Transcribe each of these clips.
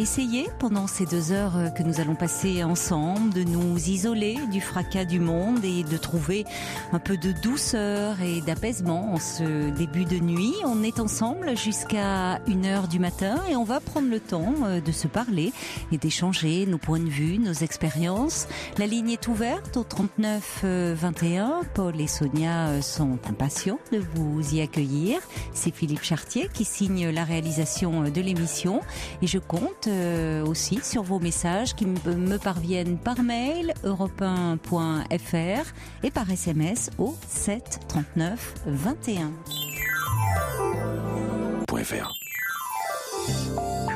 essayer pendant ces deux heures euh, que nous allons passer ensemble de nous isoler du fracas du monde et de trouver un peu de douceur et d'apaisement en ce début de nuit. On est ensemble jusqu'à une heure du matin et on va prendre le temps euh, de se parler et d'échanger nos points de vue, nos expériences. La ligne est ouverte au 39 21. Paul et Sonia sont impatients de vous y accueillir. C'est Philippe Chartier qui signe la réalisation de l'émission et je compte euh, aussi sur vos messages qui me parviennent par mail europe et par SMS au 7 39 21.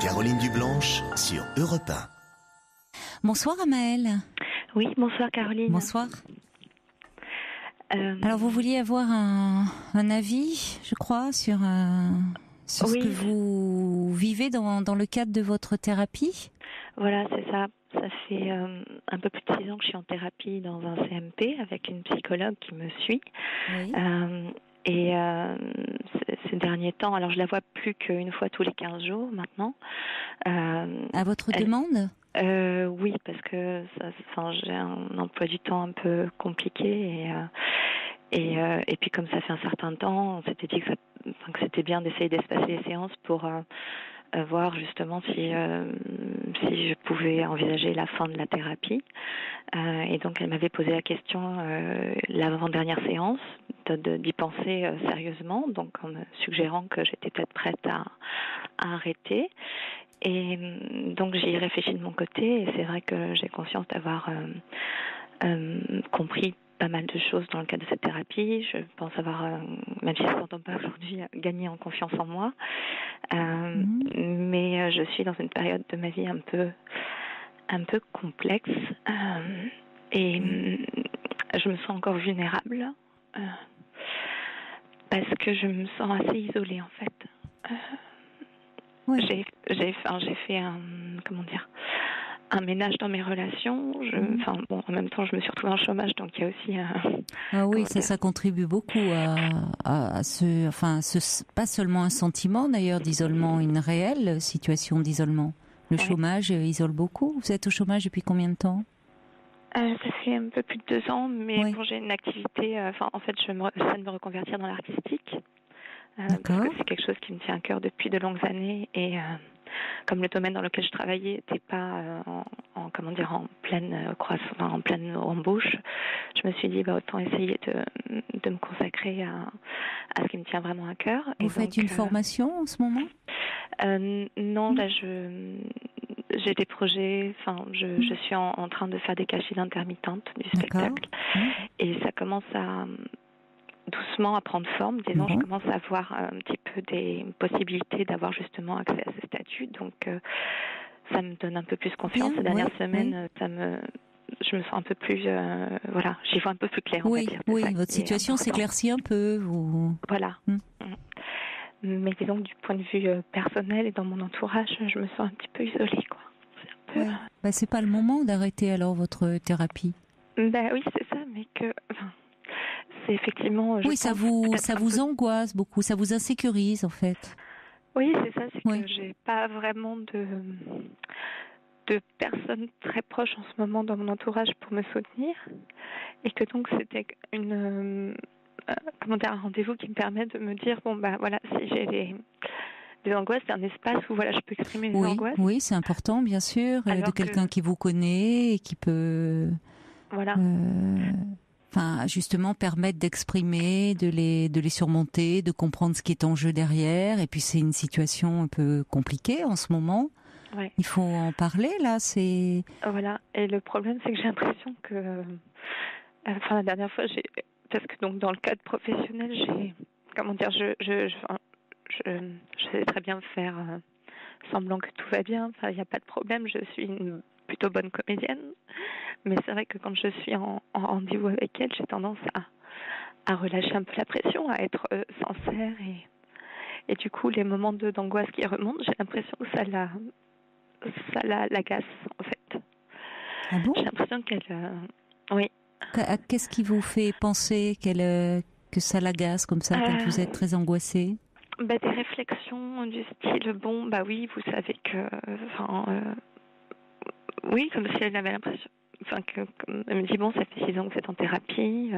Caroline Dublanche sur Europe Bonsoir Amel. Oui, bonsoir Caroline. Bonsoir. Euh, Alors vous vouliez avoir un, un avis, je crois, sur un, sur ce que vous vivez dans, dans le cadre de votre thérapie? Voilà, c'est ça. Ça fait euh, un peu plus de six ans que je suis en thérapie dans un CMP avec une psychologue qui me suit. Euh, et euh, ces derniers temps, alors je la vois plus qu'une fois tous les 15 jours maintenant. Euh, à votre demande? Euh, Oui, parce que ça, j'ai un emploi du temps un peu compliqué et et, euh, et puis comme ça fait un certain temps, on s'était dit que, c'était bien d'essayer d'espacer les séances pour euh, euh voir justement si je pouvais envisager la fin de la thérapie. Et donc elle m'avait posé la question l'avant-dernière séance d'y penser sérieusement, donc en me suggérant que j'étais peut-être prête à, arrêter. Et donc j'y réfléchi de mon côté et c'est vrai que j'ai conscience d'avoir compris pas mal de choses dans le cadre de cette thérapie. Je pense avoir, euh, même si ça ne s'entend pas aujourd'hui, gagné en confiance en moi. Euh, mhm. Mais euh, je suis dans une période de ma vie un peu, un peu complexe euh, et mhm. je me sens encore vulnérable euh, parce que je me sens assez isolée en fait. Oui. J'ai, j'ai, enfin, j'ai fait un, comment dire, un ménage dans mes relations. Je, mhm. enfin, bon, en même temps, je me suis retrouvée en chômage, donc il y a aussi un. Ah oui, ça, ça contribue beaucoup à, à, ce, enfin, ce, pas seulement un sentiment d'ailleurs d'isolement, une réelle situation d'isolement. Le ouais. chômage isole beaucoup. Vous êtes au chômage depuis combien de temps? Euh, ça fait un peu plus de deux ans, mais oui. bon, j'ai une activité. Euh, enfin, en fait, je me, j'essaie de me reconvertir dans l'artistique. Euh, parce que c'est quelque chose qui me tient à cœur depuis de longues années et euh, comme le domaine dans lequel je travaillais n'était pas euh, comment dire en pleine euh, croissance, en pleine embauche, je me suis dit bah autant essayer de, de me consacrer à, à ce qui me tient vraiment à cœur. Vous Et faites donc, une euh, formation en ce moment? Euh, Non, là je j'ai des projets. Enfin, je, mmh. je suis en, en, train de faire des cachiers intermittentes du spectacle, mmh. et ça commence à doucement à prendre forme. Disons, je commence à avoir un petit peu des possibilités d'avoir justement accès à ce statut. Donc, euh, ça me donne un peu plus confiance. Bien, Ces dernières semaines, ça me je me sens un peu plus, euh, voilà, j'y vois un peu plus clair. Oui, oui, votre situation s'éclaircit un peu. Vous... Voilà. Mmh. Mais disons que du point de vue euh, personnel et dans mon entourage, je me sens un petit peu isolée, quoi. C'est ouais. bah, c'est pas le moment d'arrêter alors votre thérapie. Ben oui, c'est ça, mais que, enfin, c'est effectivement. oui, ça vous ça vous angoisse beaucoup, ça vous insécurise en fait. Oui, c'est ça, c'est oui. que j'ai pas vraiment de de personnes très proches en ce moment dans mon entourage pour me soutenir et que donc c'était une euh, comment dire un rendez-vous qui me permet de me dire bon bah voilà si j'ai des des angoisses, c'est un espace où voilà je peux exprimer mes oui, angoisses. Oui, c'est important bien sûr Alors de quelqu'un que... qui vous connaît et qui peut voilà. Euh enfin justement permettre d'exprimer, de les de les surmonter, de comprendre ce qui est en jeu derrière. Et puis c'est une situation un peu compliquée en ce moment. Ouais. Il faut en parler là. C'est voilà. Et le problème c'est que j'ai l'impression que enfin la dernière fois j'ai parce que donc dans le cadre professionnel j'ai comment dire je je je, je, je sais très bien faire euh, semblant que tout va bien. Enfin il n'y a pas de problème. Je suis une plutôt bonne comédienne. Mais c'est vrai que quand je suis en, en rendez-vous avec elle, j'ai tendance à, à relâcher un peu la pression, à être euh, sincère et, et du coup, les moments d'angoisse qui remontent, j'ai l'impression que ça la, ça la, l'agace, en fait. Ah bon? J'ai l'impression qu'elle, euh, oui. Qu'est-ce qui vous fait penser qu'elle, euh, que ça l'agace comme ça quand vous êtes très angoissée? Bah, Des réflexions du style bon, bah oui, vous savez que. Enfin, euh, oui, comme si elle avait l'impression. Enfin, que, elle me dit bon, ça fait six ans que vous êtes en thérapie.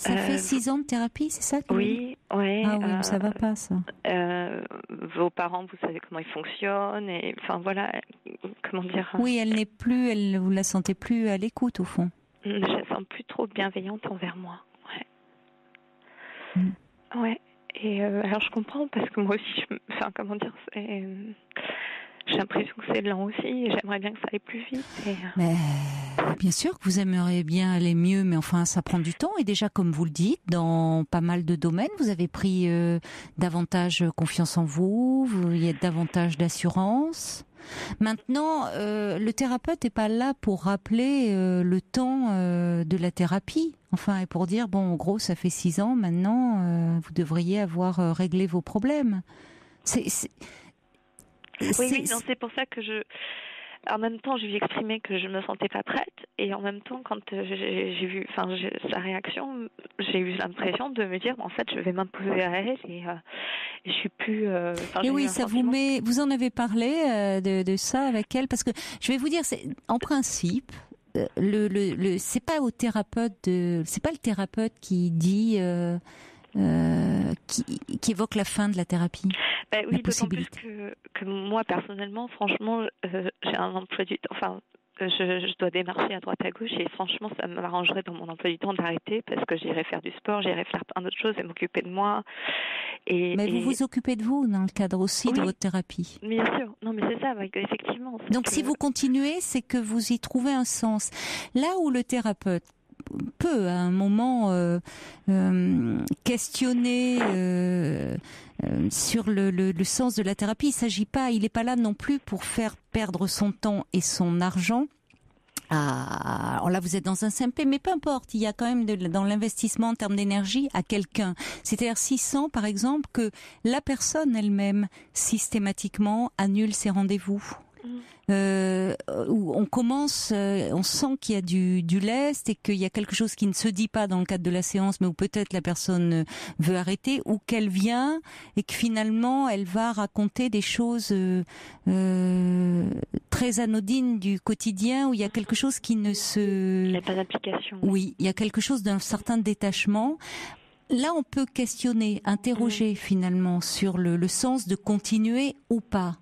Euh, ça fait six ans de thérapie, c'est ça Oui, ouais, Ah oui, ça va pas ça. vos parents, vous savez comment ils fonctionnent et enfin voilà, comment dire. Oui, elle n'est plus, elle vous la sentez plus à l'écoute au fond. Je la sens plus trop bienveillante envers moi. Ouais. Mm. Ouais. Et euh, alors je comprends parce que moi aussi, je, enfin comment dire, c'est, j'ai l'impression que c'est lent aussi. J'aimerais bien que ça aille plus vite. Euh. Mais bien sûr que vous aimeriez bien aller mieux, mais enfin ça prend du temps. Et déjà, comme vous le dites, dans pas mal de domaines, vous avez pris euh, davantage confiance en vous, vous y êtes davantage d'assurance. Maintenant, euh, le thérapeute n'est pas là pour rappeler euh, le temps euh, de la thérapie. Enfin, et pour dire bon, en gros, ça fait six ans maintenant, vous devriez avoir réglé vos problèmes. C'est, oui, oui, c'est pour ça que je en même temps, je lui ai exprimé que je me sentais pas prête, et en même temps, quand euh, j'ai vu, enfin, sa réaction, j'ai eu l'impression de me dire, en fait, je vais m'imposer à elle, et, euh, je suis plus. Euh, et oui, ça vous met. Vous en avez parlé de, de, ça avec elle, parce que je vais vous dire, c'est en principe. Le, le, le c'est pas au thérapeute de, c'est pas le thérapeute qui dit euh, qui, qui, évoque la fin de la thérapie bah, Oui, d'autant plus que, que, moi, personnellement, franchement, euh, j'ai un emploi du temps. Enfin, je, je, dois démarcher à droite à gauche et franchement, ça m'arrangerait dans mon emploi du temps d'arrêter parce que j'irai faire du sport, j'irai faire plein d'autres choses et m'occuper de moi. Et, mais vous vous occupez de vous dans le cadre aussi de votre thérapie. Bien sûr, non mais c'est ça, effectivement. Donc si vous continuez, c'est que vous y trouvez un sens. Là où le thérapeute peut à un moment euh, euh, questionner euh, sur le, sens de la thérapie. Il s'agit pas, il n'est pas là non plus pour faire perdre son temps et son argent. Ah, alors là, vous êtes dans un CMP, mais peu importe, il y a quand même dans l'investissement en termes d'énergie à quelqu'un. C'est-à-dire 600, par exemple, que la personne elle-même systématiquement annule ses rendez-vous euh, où on commence, euh, on sent qu'il y a du, du lest et qu'il y a quelque chose qui ne se dit pas dans le cadre de la séance, mais où peut-être la personne veut arrêter, ou qu'elle vient et que finalement elle va raconter des choses euh, euh très anodines du quotidien, où il y a quelque chose qui ne se... Il n'y a pas d'application. Oui, il y a quelque chose d'un certain détachement là, on peut questionner, interroger finalement sur le, le, sens de continuer ou pas.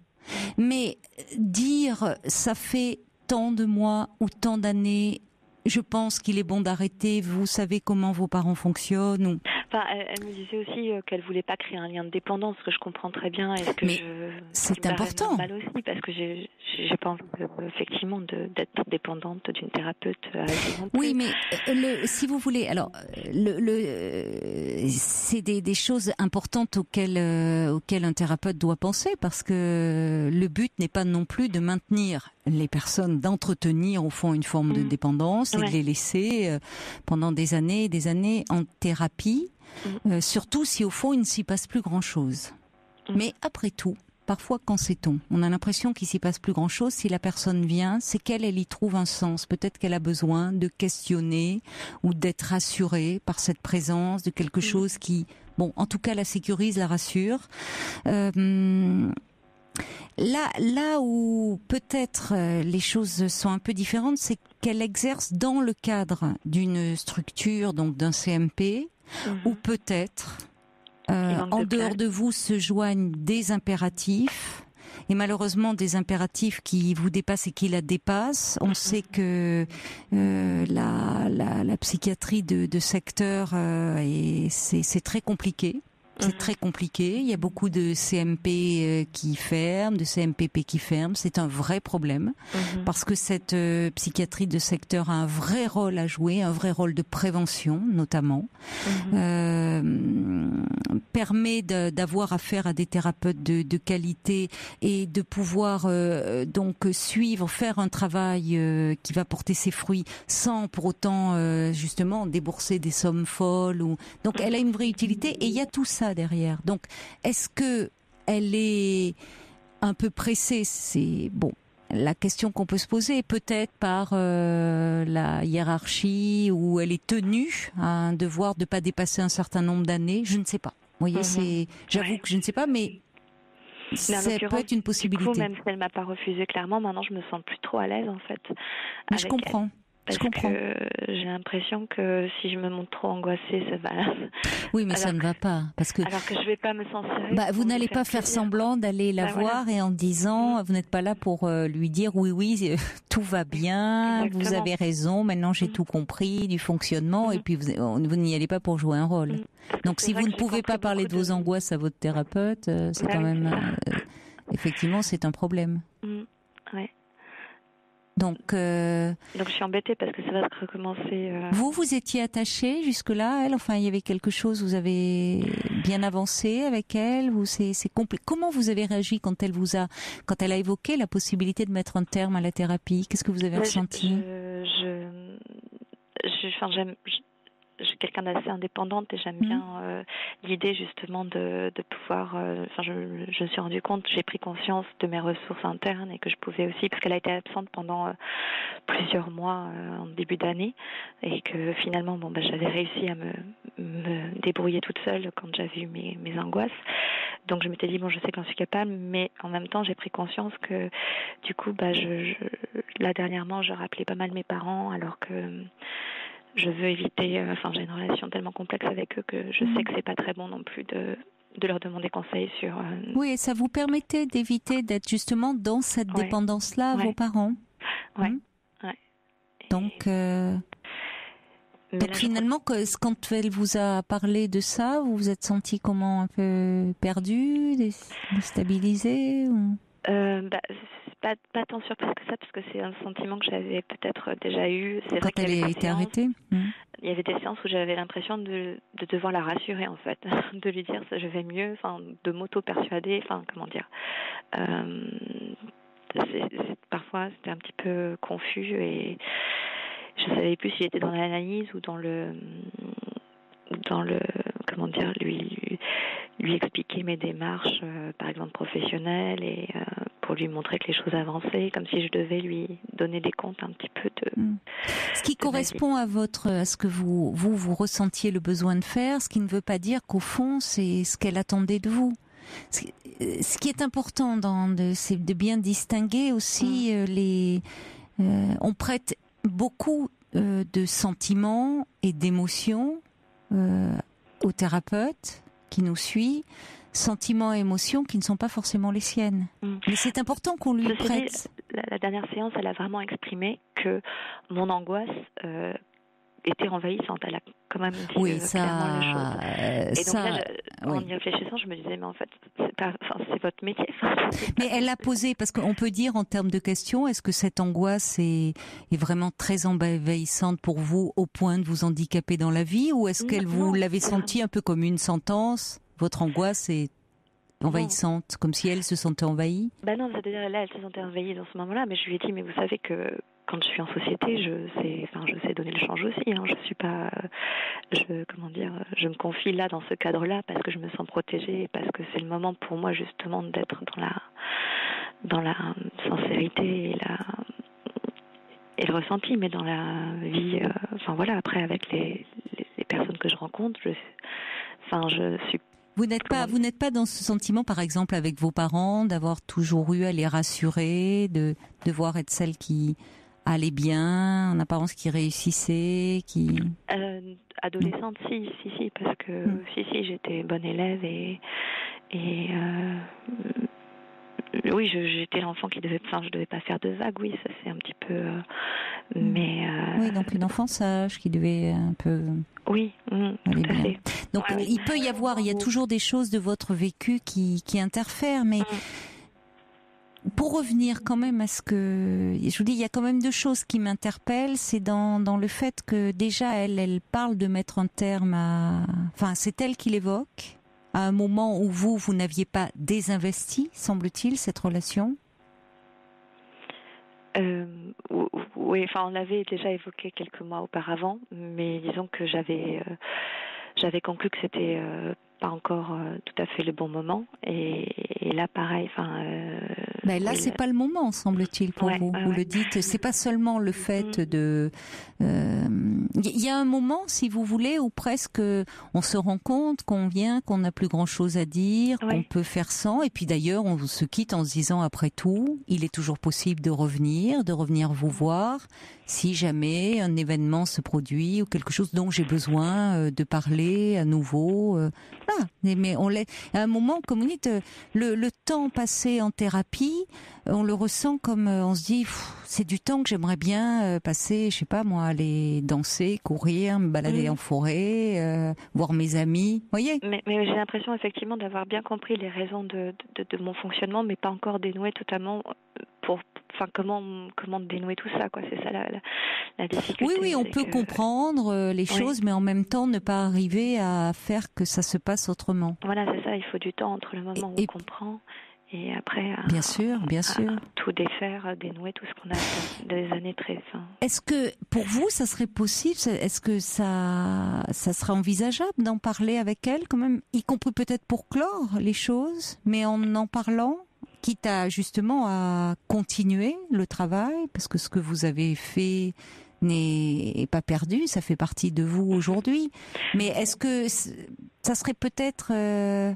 Mais dire ça fait tant de mois ou tant d'années, je pense qu'il est bon d'arrêter. Vous savez comment vos parents fonctionnent ou... Enfin, elle, me disait aussi euh, qu'elle voulait pas créer un lien de dépendance, ce que je comprends très bien. Est-ce que Mais c'est important. Mal aussi parce que j'ai pas envie effectivement d'être dépendante d'une thérapeute. oui, mais euh, le, si vous voulez, alors le, le c'est des, des, choses importantes auxquelles euh, auxquelles un thérapeute doit penser parce que le but n'est pas non plus de maintenir les personnes, d'entretenir au fond une forme de mm. dépendance et de les laisser pendant des années et des années en thérapie Mm. Euh, surtout si au fond il ne s'y passe plus grand-chose. Mm. Mais après tout, parfois quand sait-on On a l'impression qu'il s'y passe plus grand-chose. Si la personne vient, c'est qu'elle, elle y trouve un sens. Peut-être qu'elle a besoin de questionner ou d'être rassurée par cette présence de quelque chose qui, bon, en tout cas la sécurise, la rassure. Euh, Là, là où peut-être euh, les choses sont un peu différentes, c'est qu'elle exerce dans le cadre d'une structure, donc d'un CMP, Mhm. ou peut-être euh, en dehors de vous se joignent des impératifs et malheureusement des impératifs qui vous dépassent et qui la dépassent. On mhm. sait que euh, la, la, la, psychiatrie de, de secteur euh, c'est très compliqué. C'est mhm. très compliqué. Il y a beaucoup de CMP euh, qui ferment, de CMPP qui ferment. C'est un vrai problème mhm. parce que cette euh, psychiatrie de secteur a un vrai rôle à jouer, un vrai rôle de prévention notamment. Mhm. Euh, permet d'avoir affaire à des thérapeutes de, de, qualité et de pouvoir euh, donc suivre, faire un travail qui va porter ses fruits sans pour autant justement débourser des sommes folles. Ou... Donc elle a une vraie utilité et il y a tout ça derrière. Donc, est-ce que elle est un peu pressée? C'est bon. La question qu'on peut se poser, peut-être par euh, la hiérarchie, où elle est tenue à un devoir de pas dépasser un certain nombre d'années, je ne sais pas. Vous voyez, c'est. J'avoue que je ne sais pas, mais ça peut être une possibilité. Du coup, même si elle m'a pas refusé clairement, maintenant je me sens plus trop à l'aise en fait. Mais je comprends. Parce que j'ai l'impression que si je me montre trop angoissée, ça va. Oui, mais ça ne va pas. Parce que, alors que je vais pas me sentir. Bah, vous n'allez pas faire semblant d'aller la bah, voir et en disant, mm. vous n'êtes pas là pour euh, lui dire oui, oui, tout va bien, vous avez raison, maintenant j'ai mm. tout compris du fonctionnement, et mm. puis vous, vous n'y allez pas pour jouer un rôle. Donc si vous ne pouvez pas parler de vos angoisses à votre thérapeute, euh, c'est bah quand même. Euh, effectivement, c'est un problème. Ouais. Donc, euh, donc je suis embêtée parce que ça va recommencer. Euh... Vous, vous étiez attaché jusque-là, elle? Enfin, il y avait quelque chose. Vous avez bien avancé avec elle? Ou c'est c'est Comment vous avez réagi quand elle vous a quand elle a évoqué la possibilité de mettre un terme à la thérapie? Qu'est-ce que vous avez ressenti? je, je, je, enfin, j'aime, je suis quelqu'un d'assez indépendante et j'aime mhm. bien euh, l'idée justement de, de pouvoir. Euh, enfin, je, je me suis rendu compte, j'ai pris conscience de mes ressources internes et que je pouvais aussi, parce qu'elle a été absente pendant euh, plusieurs mois en début d'année et que finalement, bon, bah, j'avais réussi à me, me débrouiller toute seule quand j'avais eu mes, mes angoisses. Donc je m'étais dit bon, je sais que j'en suis capable, mais en même temps, j'ai pris conscience que du coup, bah, je, je là dernièrement, je rappelais pas mal mes parents alors que je veux éviter, euh, enfin j'ai une relation tellement complexe avec eux que je sais mhm. que c'est pas très bon non plus de de leur demander conseil sur. Euh, oui, et ça vous permettait d'éviter d'être justement dans cette dépendance-là à vos parents. Oui. Mmh. Donc. Euh, donc finalement, quand elle vous a parlé de ça, vous vous êtes senti comment un peu perdu, déstabilisé ou... euh, bah, pas, pas tant surprise que ça, parce que c'est un sentiment que j'avais peut-être déjà eu. C'est Quand elle a été arrêtée mmh. Il y avait des séances où j'avais l'impression de, de, devoir la rassurer, en fait, de lui dire je vais mieux, enfin, de m'auto-persuader, enfin, comment dire. Euh, parfois, c'était un petit peu confus et je savais plus s'il était dans l'analyse ou dans le dans le comment dire lui lui expliquer mes démarches euh, par exemple professionnelles et euh, pour lui montrer que les choses avançaient, comme si je devais lui donner des comptes un petit peu de. Hmm. Ce qui correspond à votre, à ce que vous, vous, vous ressentiez le besoin de faire, ce qui ne veut pas dire qu'au fond, c'est ce qu'elle attendait de vous. Ce qui est important dans c'est de bien distinguer aussi hmm. euh, les. Euh, on prête beaucoup euh, de sentiments et d'émotions au thérapeute qui nous suit sentiments et émotions qui ne sont pas forcément les siennes. Mm. Mais c'est important qu'on lui prête. la, dernière séance, elle a vraiment exprimé que mon angoisse euh, était envahissante. Elle a quand même dit oui, euh, ça, clairement les choses. Euh, et donc là, en y réfléchissant, je me disais, mais en fait, c'est votre métier. mais elle a posé, parce qu'on peut dire en termes de questions, est-ce que cette angoisse est, est, vraiment très envahissante pour vous au point de vous handicaper dans la vie, ou est-ce qu'elle vous l'avait senti un peu comme une sentence? Votre angoisse est envahissante, comme si elle se sentait envahie? Ben non, c'est-à-dire là, elle se sentait envahie dans ce moment-là, mais je lui ai dit, mais vous savez que quand je suis en société, je sais, enfin, je sais donner le change aussi. Hein. Je suis pas, je, comment dire, je me confie là dans ce cadre-là parce que je me sens protégée, parce que c'est le moment pour moi justement d'être dans la, dans la sincérité et et le ressenti, mais dans la vie, euh, enfin voilà, après avec les, personnes que je rencontre, enfin je suis vous n'êtes pas, vous n'êtes pas dans ce sentiment, par exemple, avec vos parents, d'avoir toujours eu à les rassurer, de devoir être celle qui allait bien, en apparence qui réussissait, qui. Euh, adolescente, si, si, si, parce que hmm. si, si, j'étais bonne élève et et euh, oui, j'étais l'enfant qui devait, enfin, je devais pas faire de vagues, oui, ça c'est un petit peu, euh, hmm. mais. Oui, donc une enfant sage qui devait un peu. Oui, tout à fait. Donc il peut y avoir, il y a toujours des choses de votre vécu qui, qui interfèrent, mais mm. pour revenir quand même à ce que je vous dis, il y a quand même deux choses qui m'interpellent. C'est dans, dans le fait que déjà elle, elle parle de mettre un terme à, enfin c'est elle qui l'évoque à un moment où vous, vous n'aviez pas désinvesti, semble-t-il, cette relation. Euh, oui, enfin, on l'avait déjà évoqué quelques mois auparavant, mais disons que j'avais euh, j'avais conclu que c'était euh, pas encore tout à fait le bon moment. Et, là, pareil. Enfin. Ben là, c'est pas le moment, semble-t-il, pour vous. vous le dites. C'est pas seulement le fait mm. de. Il y a un moment, si vous voulez, où presque on se rend compte qu'on vient, qu'on n'a plus grand-chose à dire, qu'on peut faire sans. Et puis d'ailleurs, on se quitte en se disant après tout, il est toujours possible de revenir, de revenir vous voir si jamais un événement se produit ou quelque chose dont j'ai besoin euh, de parler à nouveau. Euh, mais on à un moment, comme vous dites, euh, le, le temps passé en thérapie, on le ressent comme on se dit, c'est du temps que j'aimerais bien passer, je sais pas moi, aller danser, courir, me balader en forêt, voir mes amis, voyez? Mais, mais j'ai l'impression effectivement d'avoir bien compris les raisons de, de, de, mon fonctionnement, mais pas encore dénoué totalement pour, enfin comment comment dénouer tout ça quoi. C'est ça la, la, difficulté oui oui on peut comprendre euh, les choses mais en même temps ne pas arriver à faire que ça se passe autrement. Voilà c'est ça il faut du temps entre le moment où on comprend et après bien sûr bien sûr. tout défaire dénouer tout ce qu'on a des années très est-ce que pour vous ça serait possible est-ce que ça ça serait envisageable d'en parler avec elle quand même y compris peut-être pour clore les choses mais en en parlant? Quitte à justement à continuer le travail, parce que ce que vous avez fait n'est pas perdu, ça fait partie de vous aujourd'hui. Mais est-ce que ça serait peut-être, euh,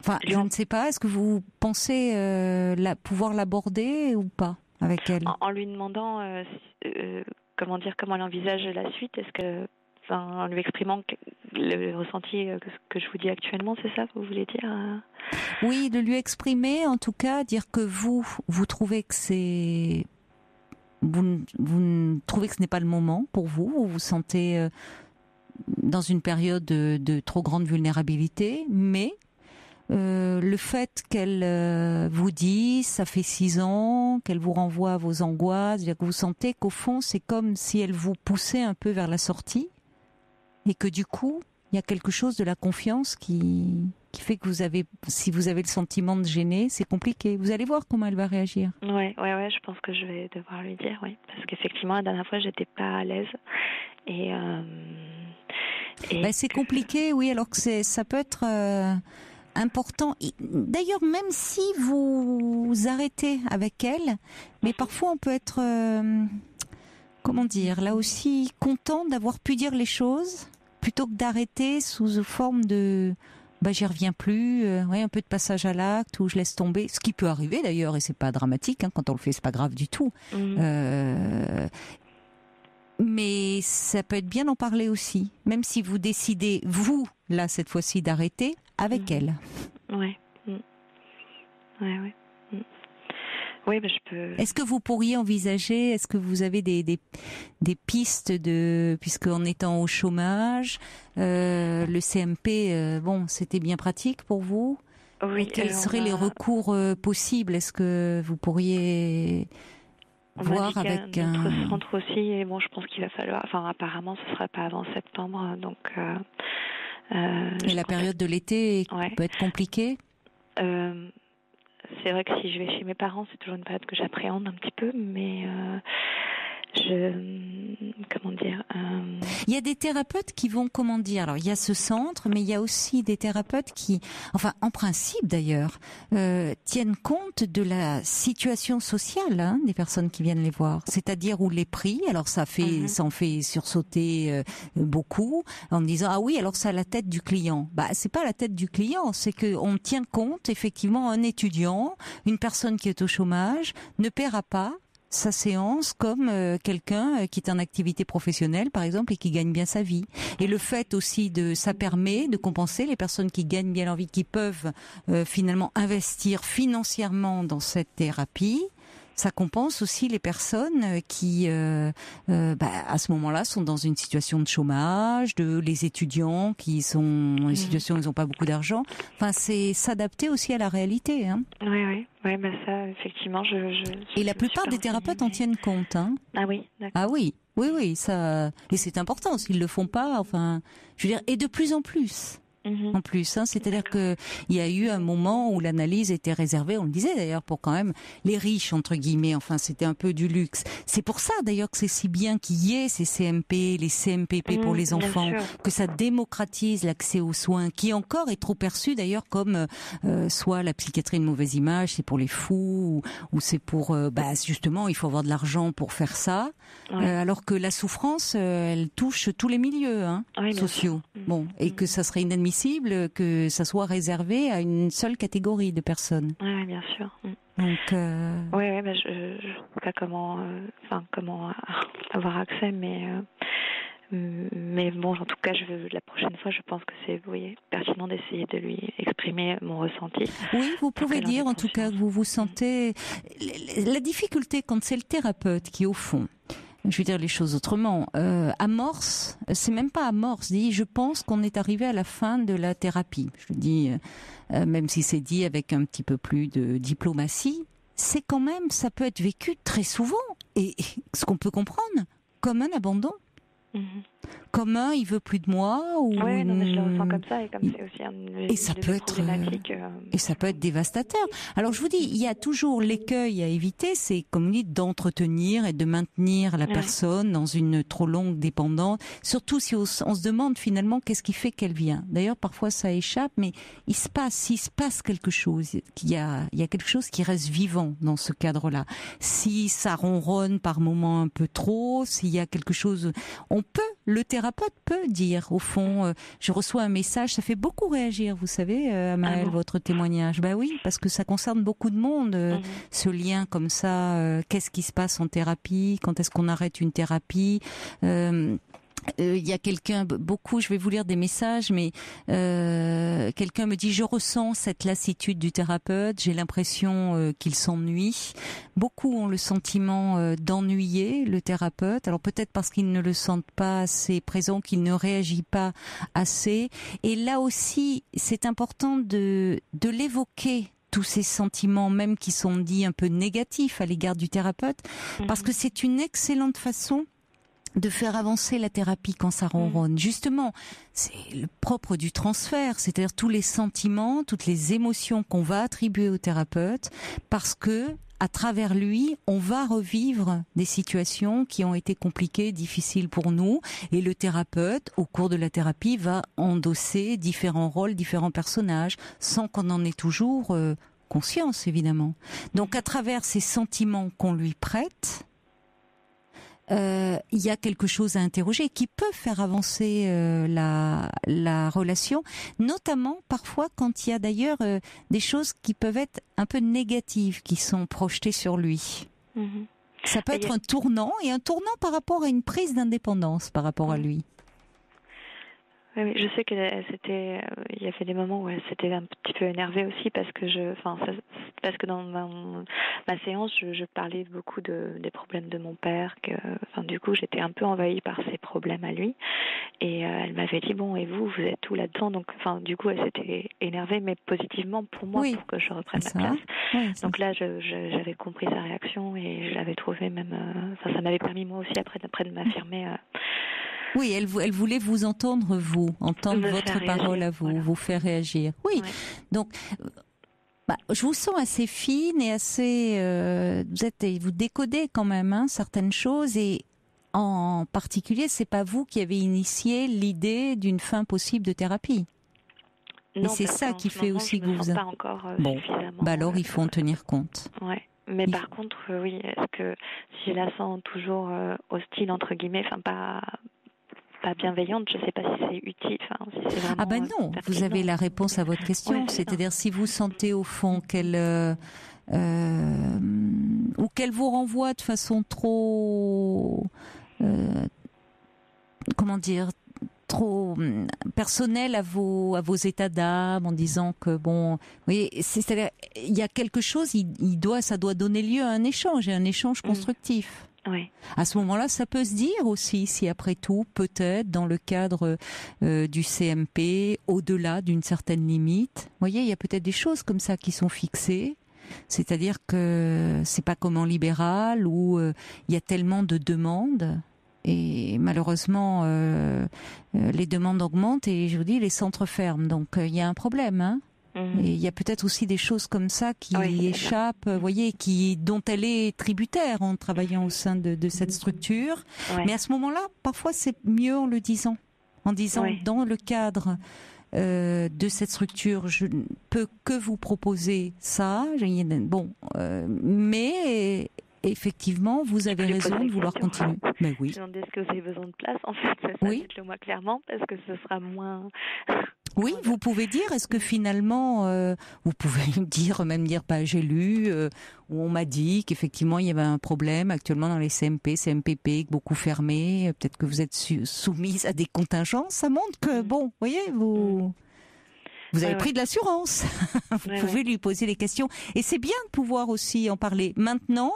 enfin, je ne sais pas, est-ce que vous pensez euh, la, pouvoir l'aborder ou pas avec elle? En, lui demandant, euh, comment dire, comment elle envisage la suite, est-ce que en lui exprimant le ressenti euh, que, je vous dis actuellement, c'est ça que vous voulez dire euh Oui, de lui exprimer, en tout cas, dire que vous, vous trouvez que c'est vous, trouvez que ce n'est pas le moment pour vous, vous vous sentez euh, dans une période de, trop grande vulnérabilité, mais le fait qu'elle vous dise, ça fait six ans, qu'elle vous renvoie à vos angoisses, que vous sentez qu'au fond, c'est comme si elle vous poussait un peu vers la sortie, et que du coup, il y a quelque chose de la confiance qui, qui fait que vous avez, si vous avez le sentiment de gêner, c'est compliqué. Vous allez voir comment elle va réagir. Ouais, ouais, ouais. Je pense que je vais devoir lui dire, oui, parce qu'effectivement, la dernière fois, j'étais pas à l'aise et. Euh, bah, c'est compliqué, oui. Alors que c'est, ça peut être. Euh, important. D'ailleurs, même si vous arrêtez avec elle, mais parfois on peut être, euh, comment dire, là aussi content d'avoir pu dire les choses plutôt que d'arrêter sous forme de bah j'y reviens plus, euh, ouais, un peu de passage à l'acte ou je laisse tomber, ce qui peut arriver d'ailleurs et c'est pas dramatique hein, quand on le fait, c'est pas grave du tout. Mmh. Euh, mais ça peut être bien d'en parler aussi, même si vous décidez vous là cette fois-ci d'arrêter avec mmh. elle. Ouais. Mmh. Ouais, ouais. Oui, mais je peux. Est-ce que vous pourriez envisager, est-ce que vous avez des, des, des pistes de, puisque en étant au chômage, euh, le CMP, euh, bon, c'était bien pratique pour vous? Oui. Quels seraient les recours euh, possibles? Est-ce que vous pourriez voir avec un notre centre aussi Et bon, je pense qu'il va falloir. Enfin, apparemment, ce sera pas avant septembre, donc. et la période de l'été peut être compliquée? C'est vrai que si je vais chez mes parents, c'est toujours une période que j'appréhende un petit peu, mais euh, je comment dire euh... Il y a des thérapeutes qui vont comment dire alors il y a ce centre mais il y a aussi des thérapeutes qui enfin en principe d'ailleurs euh, tiennent compte de la situation sociale hein, des personnes qui viennent les voir c'est-à-dire où les prix alors ça fait mm-hmm. ça en fait sursauter euh, beaucoup en disant ah oui alors c'est à la tête du client bah c'est pas la tête du client c'est que on tient compte effectivement un étudiant une personne qui est au chômage ne paiera pas sa séance comme euh, quelqu'un euh, qui est en activité professionnelle, par exemple, et qui gagne bien sa vie. Et le fait aussi de, ça permet de compenser les personnes qui gagnent bien leur vie, qui peuvent euh, finalement investir financièrement dans cette thérapie ça compense aussi les personnes qui, euh, euh, bah, à ce moment-là, sont dans une situation de chômage, de les étudiants qui sont dans une mmh. situation où ils n'ont pas beaucoup d'argent. Enfin, c'est s'adapter aussi à la réalité. Hein. Oui, oui, oui, bah ça, effectivement, je. je Et la plupart des thérapeutes en tiennent compte. Hein. Ah oui, d'accord. Ah oui, oui, oui, ça. Et c'est important s'ils le font pas. Enfin, je veux dire, et de plus en plus Mhm. en plus. Hein. C'est-à-dire que il y a eu un moment où l'analyse était réservée, on le disait d'ailleurs, pour quand même les riches entre guillemets. Enfin, c'était un peu du luxe. C'est pour ça d'ailleurs que c'est si bien qu'il y ait ces CMP, les CMPP pour mhm, les enfants, que ça démocratise l'accès aux soins, qui encore est trop perçu d'ailleurs comme euh, soit la psychiatrie une mauvaise image, c'est pour les fous, ou, c'est pour euh, bah, justement il faut avoir de l'argent pour faire ça, euh, alors que la souffrance, elle touche tous les milieux hein, sociaux. Mhm. Bon, et que ça serait inadmissible que ça soit réservé à une seule catégorie de personnes. Oui, bien sûr. Mm. Donc, euh... oui, oui, je, ne sais pas comment, euh, enfin, comment avoir accès, mais euh, mais bon, en tout cas, je veux, la prochaine fois, je pense que c'est oui, pertinent d'essayer de lui exprimer mon ressenti. Oui, vous pouvez dire en tout cas que vous vous sentez. La difficulté quand c'est le thérapeute qui, au fond, je vais dire les choses autrement. Euh, amorce, c'est même pas amorce. Dit, je pense qu'on est arrivé à la fin de la thérapie. Je dis, euh, euh, même si c'est dit avec un petit peu plus de diplomatie, c'est quand même, ça peut être vécu très souvent et, ce qu'on peut comprendre comme un abandon. Mhm comme un, il veut plus de moi ou ouais, non, mais je le ressens comme ça et comme c'est aussi un, et ça peut être euh, et ça peut être dévastateur. Alors je vous dis, il y a toujours l'écueil à éviter, c'est comme on dit d'entretenir et de maintenir la personne dans une trop longue dépendance, surtout si on, se demande finalement qu'est-ce qui fait qu'elle vient. D'ailleurs parfois ça échappe, mais il se passe, s'il se passe quelque chose, qu'il y a il y a quelque chose qui reste vivant dans ce cadre-là. Si ça ronronne par moments un peu trop, s'il y a quelque chose, on peut le thérapeute peut dire, au fond, euh, je reçois un message, ça fait beaucoup réagir, vous savez, euh, Amael, ah votre témoignage. Bah oui, parce que ça concerne beaucoup de monde, euh, mhm. ce lien comme ça. Qu'est-ce qui se passe en thérapie Quand est-ce qu'on arrête une thérapie euh, il y a quelqu'un, beaucoup, je vais vous lire des messages, mais euh, quelqu'un me dit je ressens cette lassitude du thérapeute, j'ai l'impression euh, qu'il s'ennuie. Beaucoup ont le sentiment d'ennuyer le thérapeute, alors peut-être parce qu'ils ne le sentent pas assez présent, qu'il ne réagit pas assez. Et là aussi, c'est important de, de l'évoquer tous ces sentiments même qui sont dits un peu négatifs à l'égard du thérapeute, parce mhm. que c'est une excellente façon de faire avancer la thérapie quand ça ronronne. Mm. Justement, c'est le propre du transfert, c'est-à-dire tous les sentiments, toutes les émotions qu'on va attribuer au thérapeute, parce que à travers lui, on va revivre des situations qui ont été compliquées, difficiles pour nous, et le thérapeute, au cours de la thérapie, va endosser différents rôles, différents personnages, sans qu'on en ait toujours euh, conscience, évidemment. Donc, à travers ces sentiments qu'on lui prête, euh, il y a quelque chose à interroger qui peut faire avancer euh, la, la relation, notamment parfois quand il y a d'ailleurs euh, des choses qui peuvent être un peu négatives qui sont projetées sur lui. Mhm. Ça peut être un tournant et un tournant par rapport à une prise d'indépendance par rapport à mhm. lui. Oui, je sais que c'était, euh, il y avait des moments où elle s'était un petit peu énervée aussi parce que je, enfin, parce que dans ma, ma séance, je, je, parlais beaucoup de, des problèmes de mon père, que, enfin, du coup, j'étais un peu envahie par ses problèmes à lui, et euh, elle m'avait dit bon, et vous, vous êtes tout là-dedans, donc, enfin, du coup, elle s'était énervée, mais positivement pour moi, pour que je reprenne ma place. donc là, j'avais je, compris sa réaction et je l'avais trouvé même, euh, enfin, ça m'avait permis moi aussi après, après de m'affirmer. Oui, elle, elle voulait vous entendre, vous, entendre votre parole à vous, vous faire réagir. Oui. Donc, bah, je vous sens assez fine et assez. Euh, vous êtes, vous décodez quand même hein, certaines choses et en particulier, c'est pas vous qui avez initié l'idée d'une fin possible de thérapie. Non, et c'est ça qui fait aussi que vous. Pas encore euh, bon, bah alors il faut en tenir compte. Ouais. Mais par contre, euh, oui, est-ce que si je la sens toujours hostile entre guillemets, enfin pas pas bienveillante, je ne sais pas si c'est utile. ah ben non, vous avez la réponse à votre question. C'est-à-dire si vous sentez au fond qu'elle euh, euh, ou qu'elle vous renvoie de façon trop euh, comment dire trop hum, personnelle à vos à vos états d'âme en disant que bon oui c'est il y a quelque chose il, doit ça doit donner lieu à un échange et un échange mm. Constructif à ce moment-là, ça peut se dire aussi si après tout, peut-être dans le cadre euh, du CMP, au-delà d'une certaine limite, vous voyez, il y a peut-être des choses comme ça qui sont fixées. C'est-à-dire que c'est pas comme en libéral où euh, il y a tellement de demandes et malheureusement, euh, les demandes augmentent et je vous dis, les centres ferment. Donc il y a un problème. Hein. Et il y a peut-être aussi des choses comme ça qui échappent, vous voyez, qui dont elle est tributaire en travaillant au sein de, de cette structure. Mais à ce moment-là, parfois c'est mieux en le disant, en disant dans le cadre euh, de cette structure, je ne peux que vous proposer ça. Bon, euh, mais effectivement, vous avez raison de vouloir continuer. Mais oui. Je est-ce que vous avez besoin de place? En fait, ça, oui. le moi clairement parce que ce sera moins. Oui, vous pouvez dire. Est-ce que finalement, euh, vous pouvez dire, même dire, pas bah, j'ai lu, euh, ou on m'a dit qu'effectivement il y avait un problème actuellement dans les CMP, CMPP, beaucoup fermés. Peut-être que vous êtes soumise à des contingences. Ça montre que mm. bon, voyez, vous. Mm. Vous avez pris de l'assurance. vous pouvez lui poser les questions. Et c'est bien de pouvoir aussi en parler. Maintenant,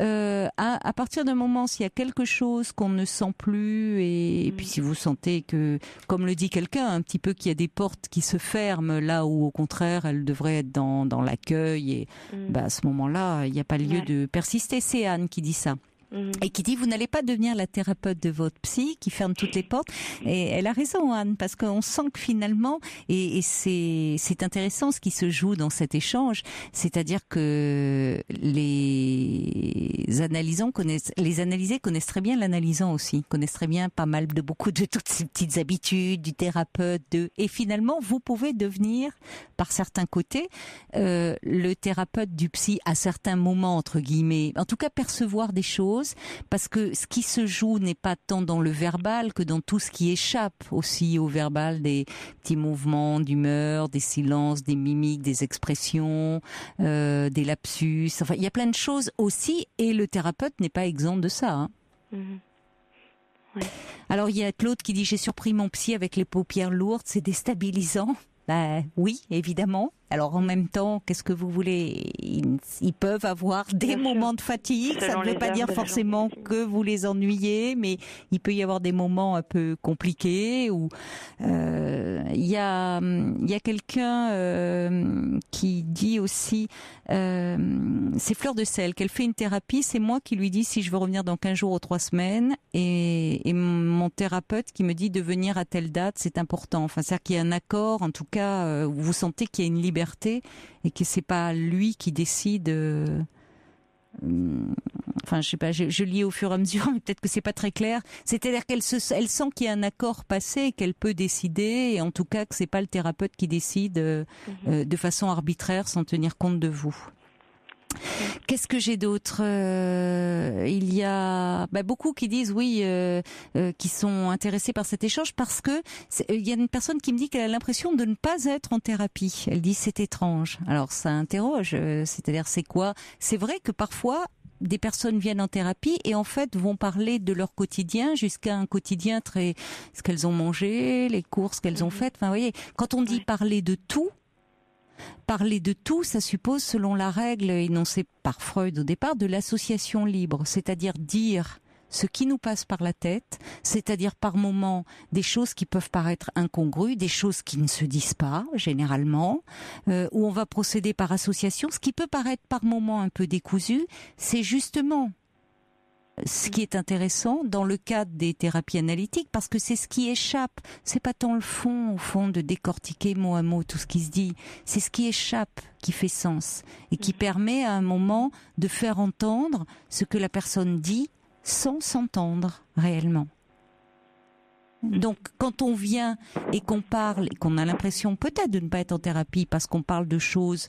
euh, à, à, partir d'un moment, s'il y a quelque chose qu'on ne sent plus, et, puis mm. si vous sentez que, comme le dit quelqu'un, un petit peu qu'il y a des portes qui se ferment là où au contraire elles devraient être dans, dans l'accueil, et mm. bah, à ce moment-là, il n'y a pas lieu de persister. C'est Anne qui dit ça. Mhm. et qui dit vous n'allez pas devenir la thérapeute de votre psy qui ferme toutes les portes. Et elle a raison Anne parce qu'on sent que finalement et, et c'est c'est intéressant ce qui se joue dans cet échange, c'est-à-dire que les analysants connaissent les analysés connaissent très bien l'analysant aussi, connaissent très bien pas mal de beaucoup de toutes ces petites habitudes du thérapeute de et finalement vous pouvez devenir par certains côtés euh, le thérapeute du psy à certains moments entre guillemets, en tout cas percevoir des choses parce que ce qui se joue n'est pas tant dans le verbal que dans tout ce qui échappe aussi au verbal, des petits mouvements d'humeur, des silences, des mimiques, des expressions, euh, des lapsus. Enfin, il y a plein de choses aussi, et le thérapeute n'est pas exempt de ça. Hein. Mhm. Alors il y a Claude qui dit j'ai surpris mon psy avec les paupières lourdes, c'est déstabilisant. Ben, oui, évidemment. Alors en même temps, qu'est-ce que vous voulez? Ils, peuvent avoir des moments de fatigue. ça ne veut pas dire forcément que vous les ennuyez, mais il peut y avoir des moments un peu compliqués. Ou euh, il y a y a quelqu'un euh, qui dit aussi euh, c'est Fleur de sel qu'elle fait une thérapie. C'est moi qui lui dis si je veux revenir dans 15 jours ou 3 semaines, et, et mon thérapeute qui me dit de venir à telle date, c'est important. Enfin, c'est-à-dire qu'il y a un accord. En tout cas, vous sentez qu'il y a une liberté et que c'est pas lui qui décide. Euh, enfin, je sais pas, je, lis au fur et à mesure, mais peut-être que c'est pas très clair. C'est-à-dire qu'elle se, elle sent qu'il y a un accord passé, qu'elle peut décider, et en tout cas que c'est pas le thérapeute qui décide euh, mhm. euh, de façon arbitraire sans tenir compte de vous. Qu'est-ce que j'ai d'autre euh, Il y a bah, beaucoup qui disent oui, euh, euh, qui sont intéressés par cet échange parce que il y a une personne qui me dit qu'elle a l'impression de ne pas être en thérapie. Elle dit c'est étrange. Alors ça interroge. C'est-à-dire c'est quoi? C'est vrai que parfois des personnes viennent en thérapie et en fait vont parler de leur quotidien jusqu'à un quotidien très ce qu'elles ont mangé, les courses qu'elles ont mhm. faites. Enfin, vous voyez, quand on dit parler de tout, Parler de tout, ça suppose, selon la règle énoncée par Freud au départ, de l'association libre, c'est-à-dire dire ce qui nous passe par la tête, c'est-à-dire par moments des choses qui peuvent paraître incongrues, des choses qui ne se disent pas généralement, euh, où on va procéder par association. Ce qui peut paraître par moments un peu décousu, c'est justement ce qui est intéressant dans le cadre des thérapies analytiques, parce que c'est ce qui échappe. C'est pas tant le fond, au fond, de décortiquer mot à mot tout ce qui se dit. C'est ce qui échappe qui fait sens et qui permet à un moment de faire entendre ce que la personne dit sans s'entendre réellement. Donc, quand on vient et qu'on parle et qu'on a l'impression peut-être de ne pas être en thérapie parce qu'on parle de choses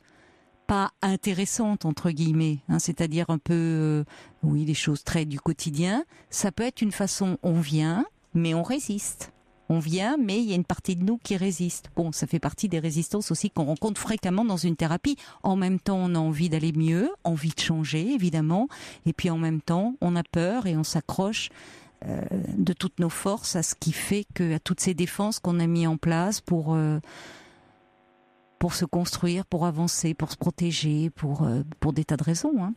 pas intéressante entre guillemets, hein, c'est-à-dire un peu, euh, oui, des choses très du quotidien. Ça peut être une façon, on vient, mais on résiste. On vient, mais il y a une partie de nous qui résiste. Bon, ça fait partie des résistances aussi qu'on rencontre fréquemment dans une thérapie. En même temps, on a envie d'aller mieux, envie de changer, évidemment. Et puis en même temps, on a peur et on s'accroche euh, de toutes nos forces à ce qui fait que, à toutes ces défenses qu'on a mis en place pour euh, pour se construire, pour avancer, pour se protéger, pour, euh, pour des tas de raisons. Hein.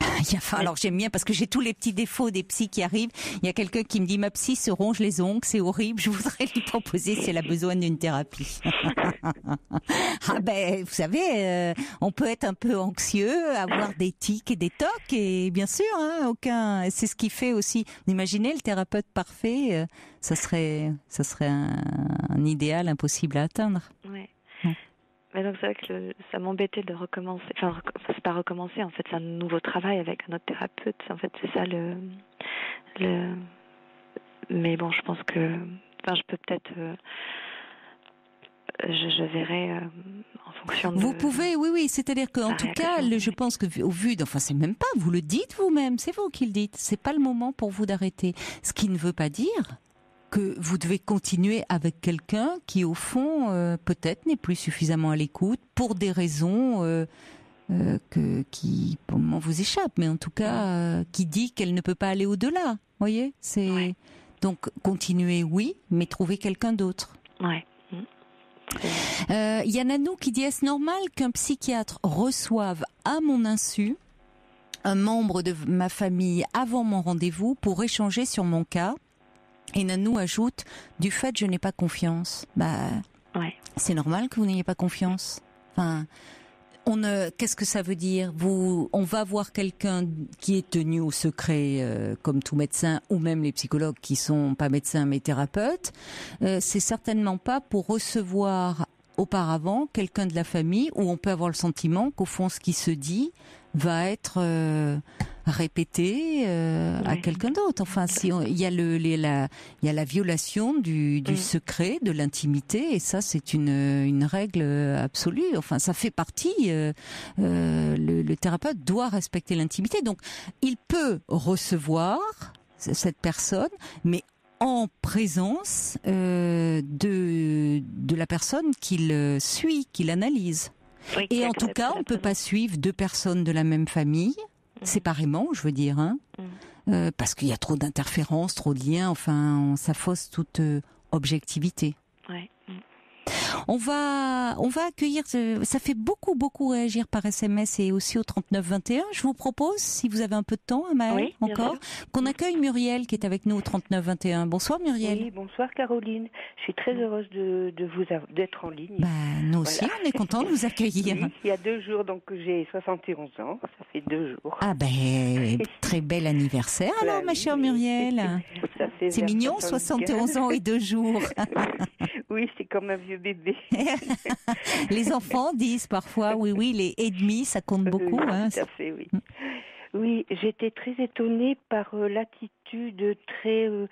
alors j'aime bien parce que j'ai tous les petits défauts des psys qui arrivent. Il y a quelqu'un qui me dit ma psy se ronge les ongles, c'est horrible. Je voudrais lui proposer si elle a besoin d'une thérapie. ah ben, vous savez, euh, on peut être un peu anxieux, avoir des tics et des tocs, et bien sûr, hein, aucun. C'est ce qui fait aussi. Imaginez le thérapeute parfait, euh, ça serait, ça serait un, idéal impossible à atteindre. Ouais. Mais donc c'est vrai que ça m'embêtait de recommencer. Enfin, c'est pas recommencer. En fait, c'est un nouveau travail avec un autre thérapeute. En fait, c'est ça le, le. Mais bon, je pense que. Enfin, je peux peut-être. Euh, je, je, verrai euh, en fonction de. Vous pouvez, oui, oui. C'est-à-dire qu'en tout cas, le, je pense que au vu, enfin, c'est même pas. Vous le dites vous-même. C'est vous qui le dites. C'est pas le moment pour vous d'arrêter. Ce qui ne veut pas dire que vous devez continuer avec quelqu'un qui, au fond, euh, peut-être n'est plus suffisamment à l'écoute pour des raisons euh, euh, que, qui, pour le moment, vous échappent, mais en tout cas, qui dit qu'elle ne peut pas aller au-delà. Voyez, c'est donc continuer, oui, mais trouver quelqu'un d'autre. Ouais. Il y a Nanou qui dit est-ce normal qu'un psychiatre reçoive à mon insu un membre de ma famille avant mon rendez-vous pour échanger sur mon cas et Nanou ajoute, du fait je n'ai pas confiance. Bah, ouais. c'est normal que vous n'ayez pas confiance. Enfin, on qu'est-ce que ça veut dire? Vous, on va voir quelqu'un qui est tenu au secret, euh, comme tout médecin, ou même les psychologues qui sont pas médecins mais thérapeutes. Euh, c'est certainement pas pour recevoir auparavant quelqu'un de la famille où on peut avoir le sentiment qu'au fond ce qui se dit va être euh, répété euh, à quelqu'un d'autre. Enfin, si il y a le la il y a la violation du, du secret, de l'intimité, et ça c'est une une règle absolue. Enfin, ça fait partie. Euh, euh, le, le, thérapeute doit respecter l'intimité, donc il peut recevoir cette personne, mais en présence euh, de de la personne qu'il suit, qu'il analyse. et en tout cas, on ne peut pas suivre deux personnes de la même famille séparément, je veux dire, hein, mm. euh, parce qu'il y a trop d'interférences, trop de liens, enfin, ça fausse toute euh, objectivité. On va, on va accueillir. Ça fait beaucoup, beaucoup réagir par SMS et aussi au 39 21. Je vous propose, si vous avez un peu de temps, Amaël, encore, qu'on accueille Muriel qui est avec nous au 39 21. Bonsoir Muriel. Oui, bonsoir Caroline. Je suis très heureuse de, de vous d'être en ligne. Bah, nous aussi, on est content de vous accueillir. il y a deux jours, donc j'ai 71 ans. Ça fait deux jours. Ah ben, très bel anniversaire alors, ma chère Muriel. C'est mignon, 71 ans et deux jours. oui, c'est comme un vieux bébé. les enfants disent parfois, oui, oui, les et demi, ça compte beaucoup. Oui, hein. Tout à fait, oui. Oui, j'étais très étonnée par euh, l'attitude très euh,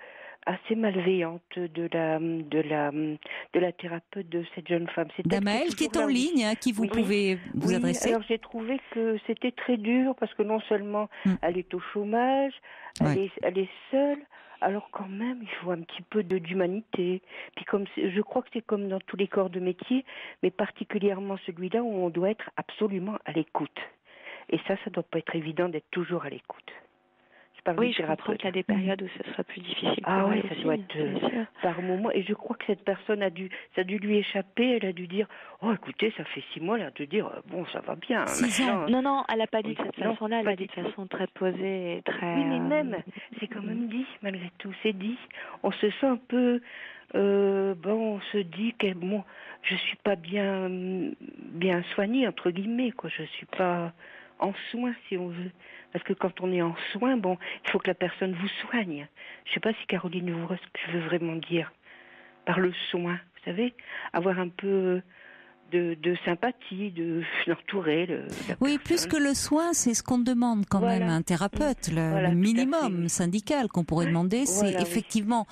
assez malveillante de la de la de la thérapeute de cette jeune femme. Damaël qui est en ligne, à hein, qui vous pouvez vous oui, adresser. Alors j'ai trouvé que c'était très dur parce que non seulement mm. elle est au chômage, elle, est, elle est seule, alors quand même, il faut un petit peu d'humanité. Puis comme je crois que c'est comme dans tous les corps de métier, mais particulièrement celui-là où on doit être absolument à l'écoute. Et ça, ça doit pas être évident d'être toujours à l'écoute oui, je comprends qu'il y a des périodes où ce sera plus difficile. Ah oui, ça doit être euh, par moment. Et je crois que cette personne a dû, ça a dû lui échapper. Elle a dû dire, oh écoutez, ça fait six mois. Elle a dû dire, euh, bon, ça va bien. Non, non, elle a pas dit de cette façon-là. Elle a dit de façon très posée et très. Oui, mais même, euh, c'est quand même dit, malgré tout, c'est dit. On se sent un peu, euh, bon, on se dit que bon, je suis pas bien, bien soignée entre guillemets, quoi. Je suis pas en soins, si on veut. Parce que quand on est en soins, bon, il faut que la personne vous soigne. Je ne sais pas si Caroline voit ce que je veux vraiment dire par le soin. Vous savez, avoir un peu de, sympathie, de l'entourer. oui, plus que le soin, c'est ce qu'on demande quand même à un thérapeute. Le, minimum syndical qu'on pourrait demander, c'est effectivement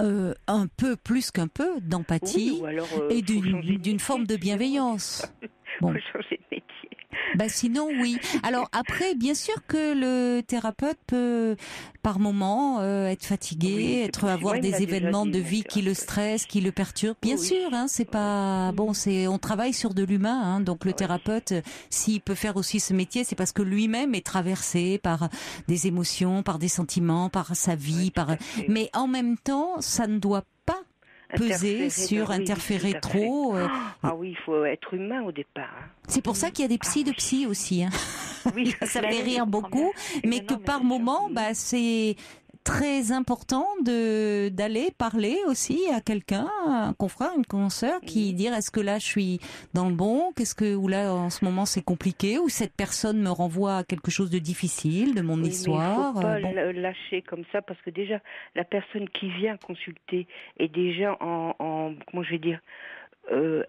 euh, un peu plus qu'un peu d'empathie euh, et d'une forme de bienveillance. Bon. changer de métier. Bah sinon oui. Alors après, bien sûr que le thérapeute peut par moment euh, être fatigué, être avoir des événements de vie qui le stressent, qui le perturbent. Bien sûr, hein, c'est pas bon. C'est on travaille sur de l'humain, hein, donc le thérapeute, s'il peut faire aussi ce métier, c'est parce que lui-même est traversé par des émotions, par des sentiments, par sa vie, par. Mais en même temps, ça ne doit peser sur, interférer trop. Euh, ah oui, il faut être humain au départ. Hein. C'est pour ça qu'il y a des psys de psy aussi. Hein. Oui, ça fait rire beaucoup, mais que par moment, bah, c'est très important de d'aller parler aussi à quelqu'un, un confrère, une consoeur, qui dire est-ce que là je suis dans le bon, qu'est-ce que ou là en ce moment c'est compliqué, ou cette personne me renvoie à quelque chose de difficile de mon histoire. Mais il faut pas lâcher comme ça parce que déjà la personne qui vient consulter est déjà en, en comment je vais dire. Euh,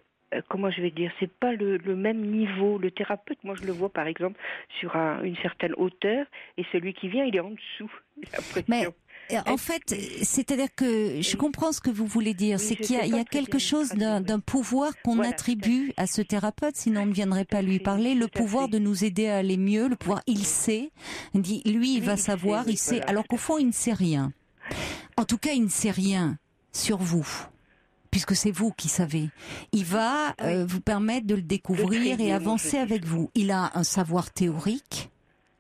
comment je vais dire, c'est pas le, le, même niveau. Le thérapeute, moi je le vois par exemple sur un, une certaine hauteur, et celui qui vient, il est en dessous. Mais euh, en fait, c'est-à-dire que je comprends ce que vous voulez dire, c'est qu'il y, y, a quelque chose d'un pouvoir qu'on attribue à ce thérapeute, sinon on ne viendrait pas lui parler, le pouvoir de nous aider à aller mieux, le pouvoir, il sait, dit, lui il va savoir, il sait, alors qu'au fond il ne sait rien. En tout cas, il ne sait rien sur vous puisque c'est vous qui savez. Il va euh, vous permettre de le découvrir et avancer avec vous. Il a un savoir théorique,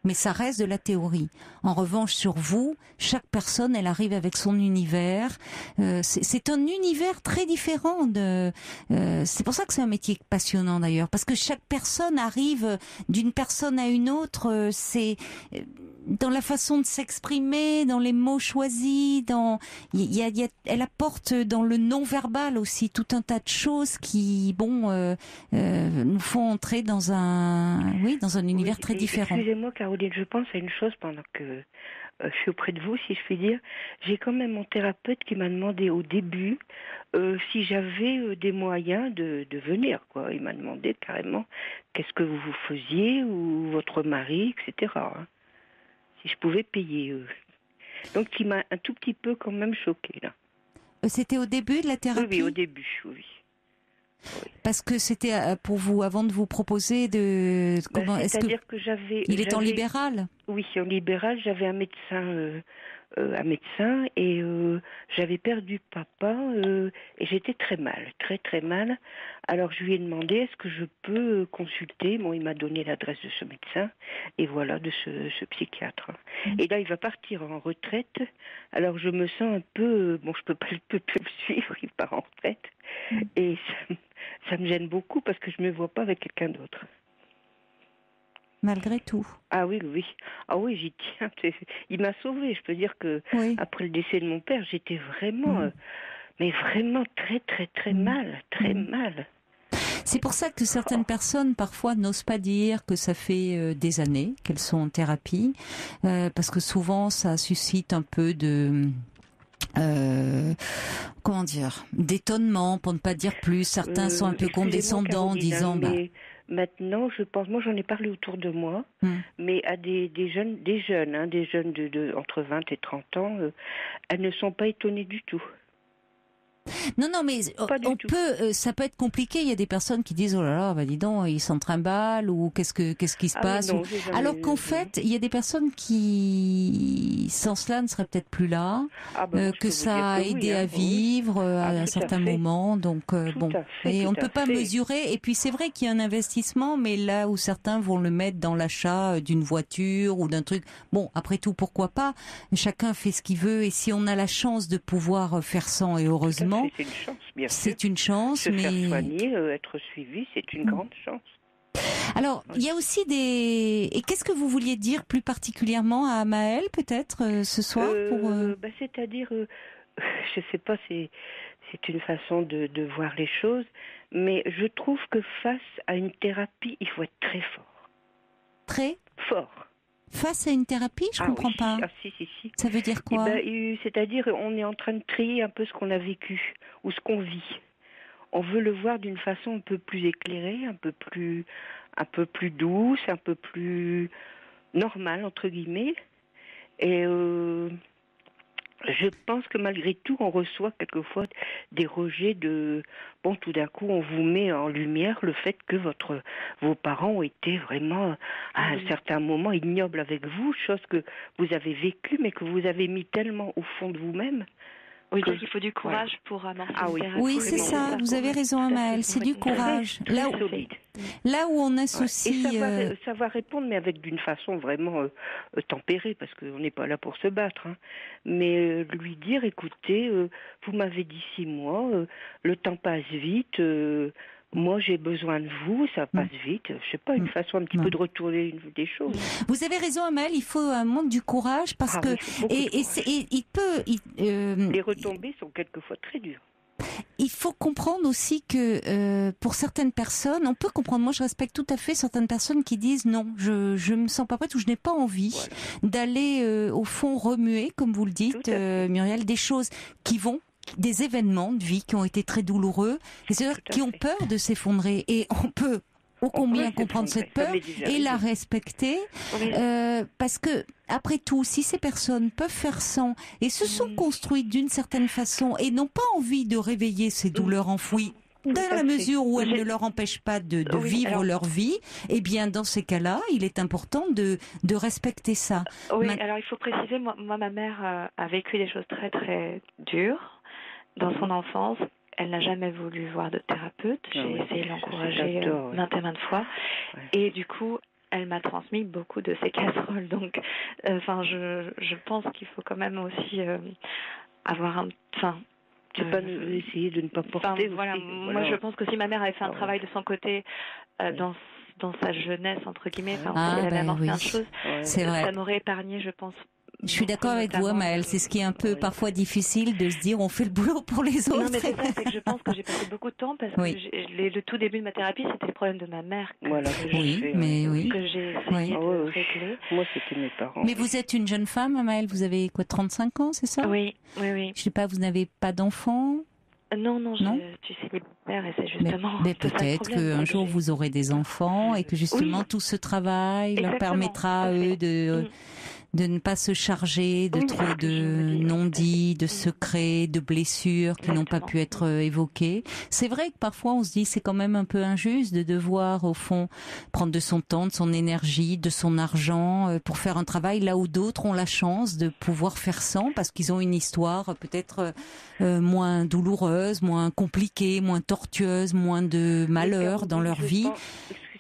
mais ça reste de la théorie. En revanche, sur vous, chaque personne, elle arrive avec son univers. Euh, c'est un univers très différent. De, euh, c'est pour ça que c'est un métier passionnant d'ailleurs, parce que chaque personne arrive d'une personne à une autre. C'est dans la façon de s'exprimer, dans les mots choisis, dans y a, y a, elle apporte dans le non verbal aussi tout un tas de choses qui bon euh, euh, nous font entrer dans un oui dans un univers très différent. Excusez-moi Caroline, je pense à une chose pendant que euh, je suis auprès de vous, si je puis dire. J'ai quand même mon thérapeute qui m'a demandé au début euh, si j'avais des moyens de, de venir. Quoi. Il m'a demandé carrément qu'est-ce que vous vous faisiez ou votre mari, etc je pouvais payer eux. Donc qui m'a un tout petit peu quand même choqué là. Euh, c'était au début de la thérapie Oui, au début, oui. Parce que c'était euh, pour vous avant de vous proposer de bah, comment est-ce que, que j'avais il est en libéral? Oui, en libéral, j'avais un médecin euh, un médecin et euh, j'avais perdu papa euh, et j'étais très mal, très très mal. Alors je lui ai demandé est-ce que je peux consulter? Bon, il m'a donné l'adresse de ce médecin et voilà de ce, psychiatre. Mmh. Et là, il va partir en retraite. Alors je me sens un peu bon, je peux pas le, le suivre, il part en retraite mmh. et ça, ça me gêne beaucoup parce que je me vois pas avec quelqu'un d'autre malgré tout. Ah oui, oui. Ah oui, j'y tiens. Il m'a sauvé. Je peux dire que après le décès de mon père, j'étais vraiment, mm. euh, mais vraiment très, très, très mm. mal, très mm. mal. C'est pour ça que certaines personnes parfois n'osent pas dire que ça fait euh, des années qu'elles sont en thérapie, euh, parce que souvent ça suscite un peu de comment dire d'étonnement pour ne pas dire plus. Certains sont un peu condescendants, en disant. Bah, Maintenant, je pense, moi j'en ai parlé autour de moi, hmm. mais à des, des, jeunes, des jeunes, hein, des jeunes de, de, entre 20 et 30 ans, euh, elles ne sont pas étonnées du tout. Non, non, mais on peut, euh, ça peut être compliqué. Il y a des personnes qui disent oh là là, bah dis donc, ils s'entrimballent ou qu'est-ce que qu'est-ce qui se ah passe. Alors qu'en fait, il y a des personnes qui, sans cela, ne seraient peut-être plus là, ah bah, euh, que ça a aidé à hein, vivre euh, ah, à un certain moment. Donc bon, et on ne peut pas mesurer. Et puis c'est vrai qu'il y a un investissement, mais là où certains vont le mettre dans l'achat d'une voiture ou d'un truc, bon, après tout, pourquoi pas? Chacun fait ce qu'il veut. Et si on a la chance de pouvoir faire sans et heureusement c'est une chance, bien sûr. C'est une chance, Se mais... faire soigner, euh, être suivi, c'est une mm. grande chance. Alors, il y a aussi des. Et qu'est-ce que vous vouliez dire plus particulièrement à Maëlle, peut-être, euh, ce soir pour, euh, bah, C'est-à-dire, je ne sais pas, c'est, c'est une façon de, de, voir les choses, mais je trouve que face à une thérapie, il faut être très fort. Très Fort face à une thérapie Je ne ah comprends pas. Ah, si, si, si. Ça veut dire quoi eh ben, C'est-à-dire, on est en train de trier un peu ce qu'on a vécu ou ce qu'on vit. On veut le voir d'une façon un peu plus éclairée, un peu plus, un peu plus douce, un peu plus normale entre guillemets. Et euh, je pense que malgré tout, on reçoit quelquefois des rejets de bon, tout d'un coup, on vous met en lumière le fait que votre vos parents ont été vraiment à un certain moment ignobles avec vous, chose que vous avez vécue, mais que vous avez mis tellement au fond de vous-même. Oui, il faut du courage pour amorcer ah, oui. Oui, c'est ça. Vous avez raison, Amael. C'est du courage. Là où, là où on associe. Et euh, savoir, répondre, mais avec d'une façon vraiment euh, tempérée, parce qu'on n'est pas là pour se battre. Hein. Mais euh, lui dire, écoutez, vous m'avez dit six mois, le temps passe vite moi j'ai besoin de vous, ça passe vite. Je sais pas, une façon un petit peu de retourner des choses. Vous avez raison, Amel, il faut un monde du courage parce ah que et, il peut. Euh, Les retombées sont quelquefois très dures. Il faut comprendre aussi que euh, pour certaines personnes, on peut comprendre. Moi, je respecte tout à fait certaines personnes qui disent non, je je me sens pas prête ou je n'ai pas envie d'aller euh, au fond remuer, comme vous le dites, Muriel, des choses qui vont des événements de vie qui ont été très douloureux, et qui ont peur de s'effondrer. Et on peut au combien comprendre cette peur et la respecter euh, parce que après tout si ces personnes peuvent faire sans et se sont construites d'une certaine façon et n'ont pas envie de réveiller ces douleurs enfouies dans la mesure où elles ne leur empêchent pas de, vivre leur vie, eh bien, dans ces cas-là, il est important de, de respecter ça. Oui, alors il faut préciser, moi, moi ma mère euh, a vécu des choses très très dures dans son enfance, elle n'a jamais voulu voir de thérapeute. Ah J'ai essayé de l'encourager euh, maintes et maintes fois. Et du coup, elle m'a transmis beaucoup de ses casseroles. Donc, euh, enfin, je, je pense qu'il faut quand même aussi euh, avoir un. Enfin, euh, pas essayer de ne pas porter. voilà, Moi, je pense que si ma mère avait fait un travail de son côté dans dans sa jeunesse entre guillemets, enfin, ah, elle avait bah, oui. chose, ça m'aurait épargné, je pense, je suis d'accord avec vous, Maëlle. C'est ce qui est un peu parfois difficile de se dire on fait le boulot pour les autres. Non, mais c'est ça, c'est que je pense que j'ai passé beaucoup de temps parce que le tout début de ma thérapie, c'était le problème de ma mère. Que, voilà, oui, mais oui. Que j'ai essayé de ah régler. Moi, c'était mes parents. Mais vous êtes une jeune femme, Maëlle. Vous avez quoi, 35 ans, c'est ça? Oui, oui, oui. Je sais pas, vous n'avez pas d'enfants? Non, non, non, je suis célibataire et c'est justement. Mais, peut-être qu'un jour vous aurez des enfants et que justement tout ce travail leur permettra à eux de. Mm de ne pas se charger de trop de non-dits, de secrets, de blessures qui n'ont pas pu être euh, évoquées. C'est vrai que parfois on se dit c'est quand même un peu injuste de devoir au fond prendre de son temps, de son énergie, de son argent euh, pour faire un travail là où d'autres ont la chance de pouvoir faire sans parce qu'ils ont une histoire peut-être euh, moins douloureuse, moins compliquée, moins tortueuse, moins de malheur dans leur vie.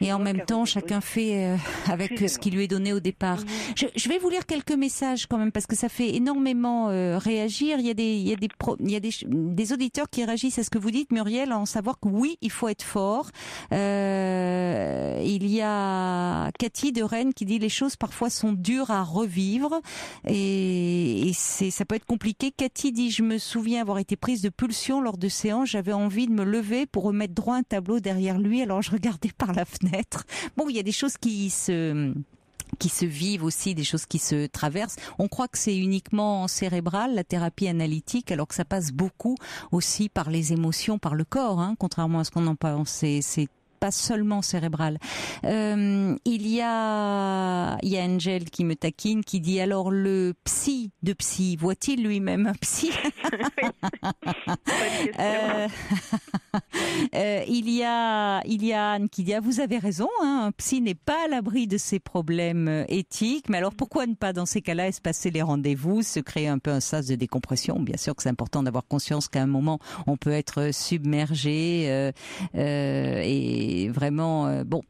Et en même temps, chacun fait euh, avec ce qui lui est donné au départ. Je, je, vais vous lire quelques messages quand même parce que ça fait énormément euh, réagir. Il y a des, il y a des, il y a des, des, auditeurs qui réagissent à ce que vous dites, Muriel, en savoir que oui, il faut être fort. Euh, il y a Cathy de Rennes qui dit les choses parfois sont dures à revivre et, et c'est, ça peut être compliqué. Cathy dit je me souviens avoir été prise de pulsion lors de séances. J'avais envie de me lever pour remettre droit un tableau derrière lui. Alors je regardais par la fenêtre Bon, il y a des choses qui se qui se vivent aussi, des choses qui se traversent. On croit que c'est uniquement cérébral, la thérapie analytique, alors que ça passe beaucoup aussi par les émotions, par le corps, hein, contrairement à ce qu'on en pense. C'est pas seulement cérébral. Euh, il y a, il y a Angel qui me taquine, qui dit alors le psy de psy, voit-il lui-même un psy? Euh, euh, Il y a, il y a Anne qui dit ah, vous avez raison, hein, un psy n'est pas à l'abri de ses problèmes éthiques, mais alors pourquoi ne pas dans ces cas-là espacer les rendez-vous, se créer un peu un sas de décompression? Bien sûr que c'est important d'avoir conscience qu'à un moment on peut être submergé et vraiment euh, bon.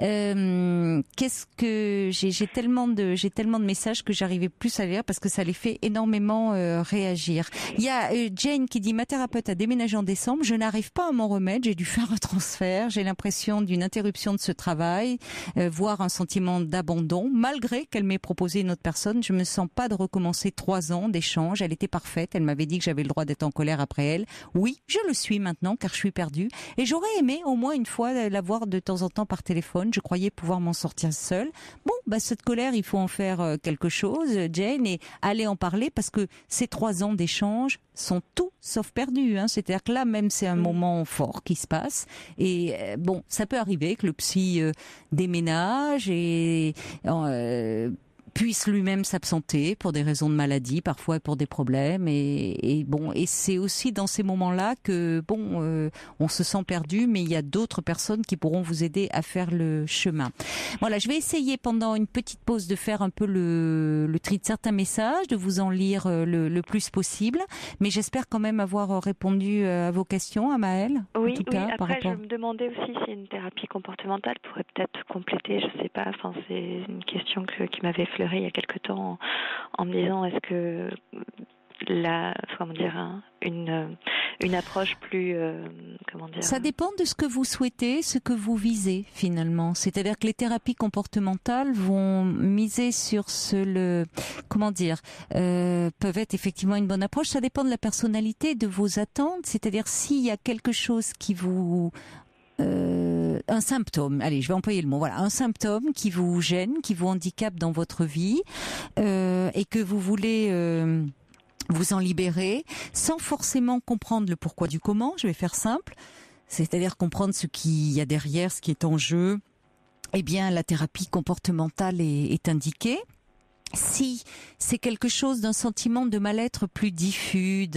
Euh, qu'est-ce que j'ai tellement de j'ai tellement de messages que j'arrivais plus à lire parce que ça les fait énormément euh, réagir. Il y a Jane qui dit ma thérapeute a déménagé en décembre, je n'arrive pas à m'en remettre, j'ai dû faire un transfert, j'ai l'impression d'une interruption de ce travail, voire un sentiment d'abandon, malgré qu'elle m'ait proposé une autre personne. Je me sens pas de recommencer trois ans d'échange. Elle était parfaite. Elle m'avait dit que j'avais le droit d'être en colère après elle. Oui, je le suis maintenant car je suis perdue et j'aurais aimé au moins une fois la voir de temps en temps par téléphone. Je croyais pouvoir m'en sortir seule. Bon, bah cette colère, il faut en faire euh, quelque chose, Jane, et aller en parler parce que ces trois ans d'échange sont tout sauf perdus. Hein. C'est-à-dire que là, même, c'est un moment fort qui se passe. Et euh, bon, ça peut arriver que le psy euh, déménage et puisse lui-même s'absenter pour des raisons de maladie, parfois pour des problèmes. Et, bon, et c'est aussi dans ces moments-là que bon, euh, on se sent perdu, mais il y a d'autres personnes qui pourront vous aider à faire le chemin. Voilà, je vais essayer pendant une petite pause de faire un peu le, le tri de certains messages, de vous en lire euh, le, le plus possible, mais j'espère quand même avoir répondu euh, à vos questions, à Maëlle. Oui, oui. Après, je me demandais aussi si une thérapie comportementale pourrait peut-être compléter, je sais pas. Enfin, c'est une question que, qui m'avait fait il y a quelque temps en, me disant est-ce que la comment dire une une approche plus euh, comment dire ça dépend de ce que vous souhaitez ce que vous visez finalement. C'est-à-dire que les thérapies comportementales vont miser sur ce le comment dire euh, peuvent être effectivement une bonne approche. Ça dépend de la personnalité de vos attentes. C'est-à-dire s'il y a quelque chose qui vous euh, un symptôme, allez, je vais employer le mot, voilà, un symptôme qui vous gêne, qui vous handicape dans votre vie euh, et que vous voulez euh, vous en libérer sans forcément comprendre le pourquoi du comment, je vais faire simple, c'est-à-dire comprendre ce qu'il y a derrière, ce qui est en jeu, eh bien la thérapie comportementale est, est indiquée si c'est quelque chose d'un sentiment de mal-être plus diffus,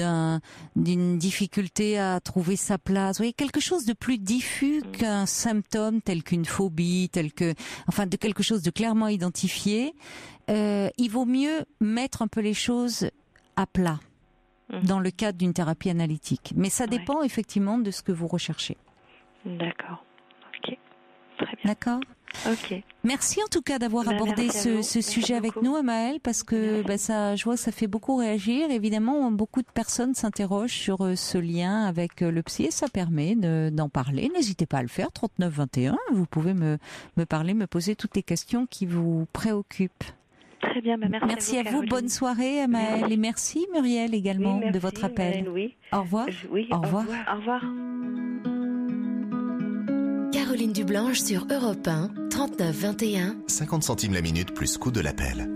d'une difficulté à trouver sa place, vous voyez, quelque chose de plus diffus mm. qu'un symptôme tel qu'une phobie, tel que, enfin, de quelque chose de clairement identifié, euh, il vaut mieux mettre un peu les choses à plat mm. dans le cadre d'une thérapie analytique. Mais ça dépend effectivement de ce que vous recherchez. D'accord. Ok. Très bien. D'accord? Ok. Merci en tout cas d'avoir bah, abordé ce, ce sujet avec nous, Amael, parce que bah, ça, je vois, ça fait beaucoup réagir. Évidemment, beaucoup de personnes s'interrogent sur euh, ce lien avec euh, le psy et ça permet d'en parler. N'hésitez pas à le faire. 3921, vous pouvez me, me parler, me poser toutes les questions qui vous préoccupent. Très bien, bah, merci, merci à vous. Bonne soirée, Amael, et merci Muriel également de votre appel. oui. Au revoir. Oui, au revoir. Au revoir. Caroline Dublanche sur Europe 1, 39 21. 50 centimes la minute plus coût de l'appel.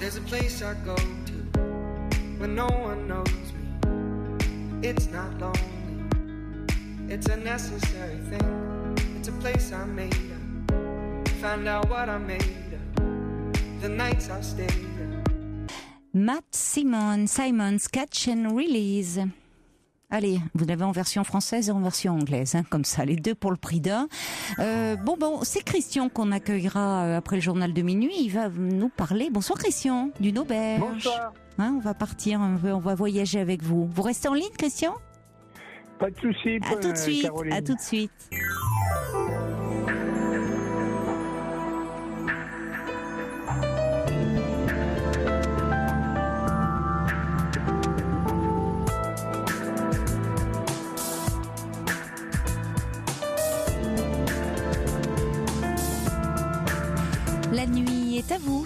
There's a place I go to when no one knows me. It's not lonely. It's a necessary thing. It's a place I made up. Find out what I made up. The nights I stayed up. Matt Simon, Simon's Catch and Release. Allez, vous l'avez en version française et en version anglaise, hein, comme ça, les deux pour le prix d'un. Euh, bon, bon, c'est Christian qu'on accueillera euh, après le journal de minuit. Il va nous parler. Bonsoir Christian, du Nobel. Bonsoir. Hein, on va partir, on va, on va voyager avec vous. Vous restez en ligne, Christian? Pas de souci. À tout de suite. À tout de suite.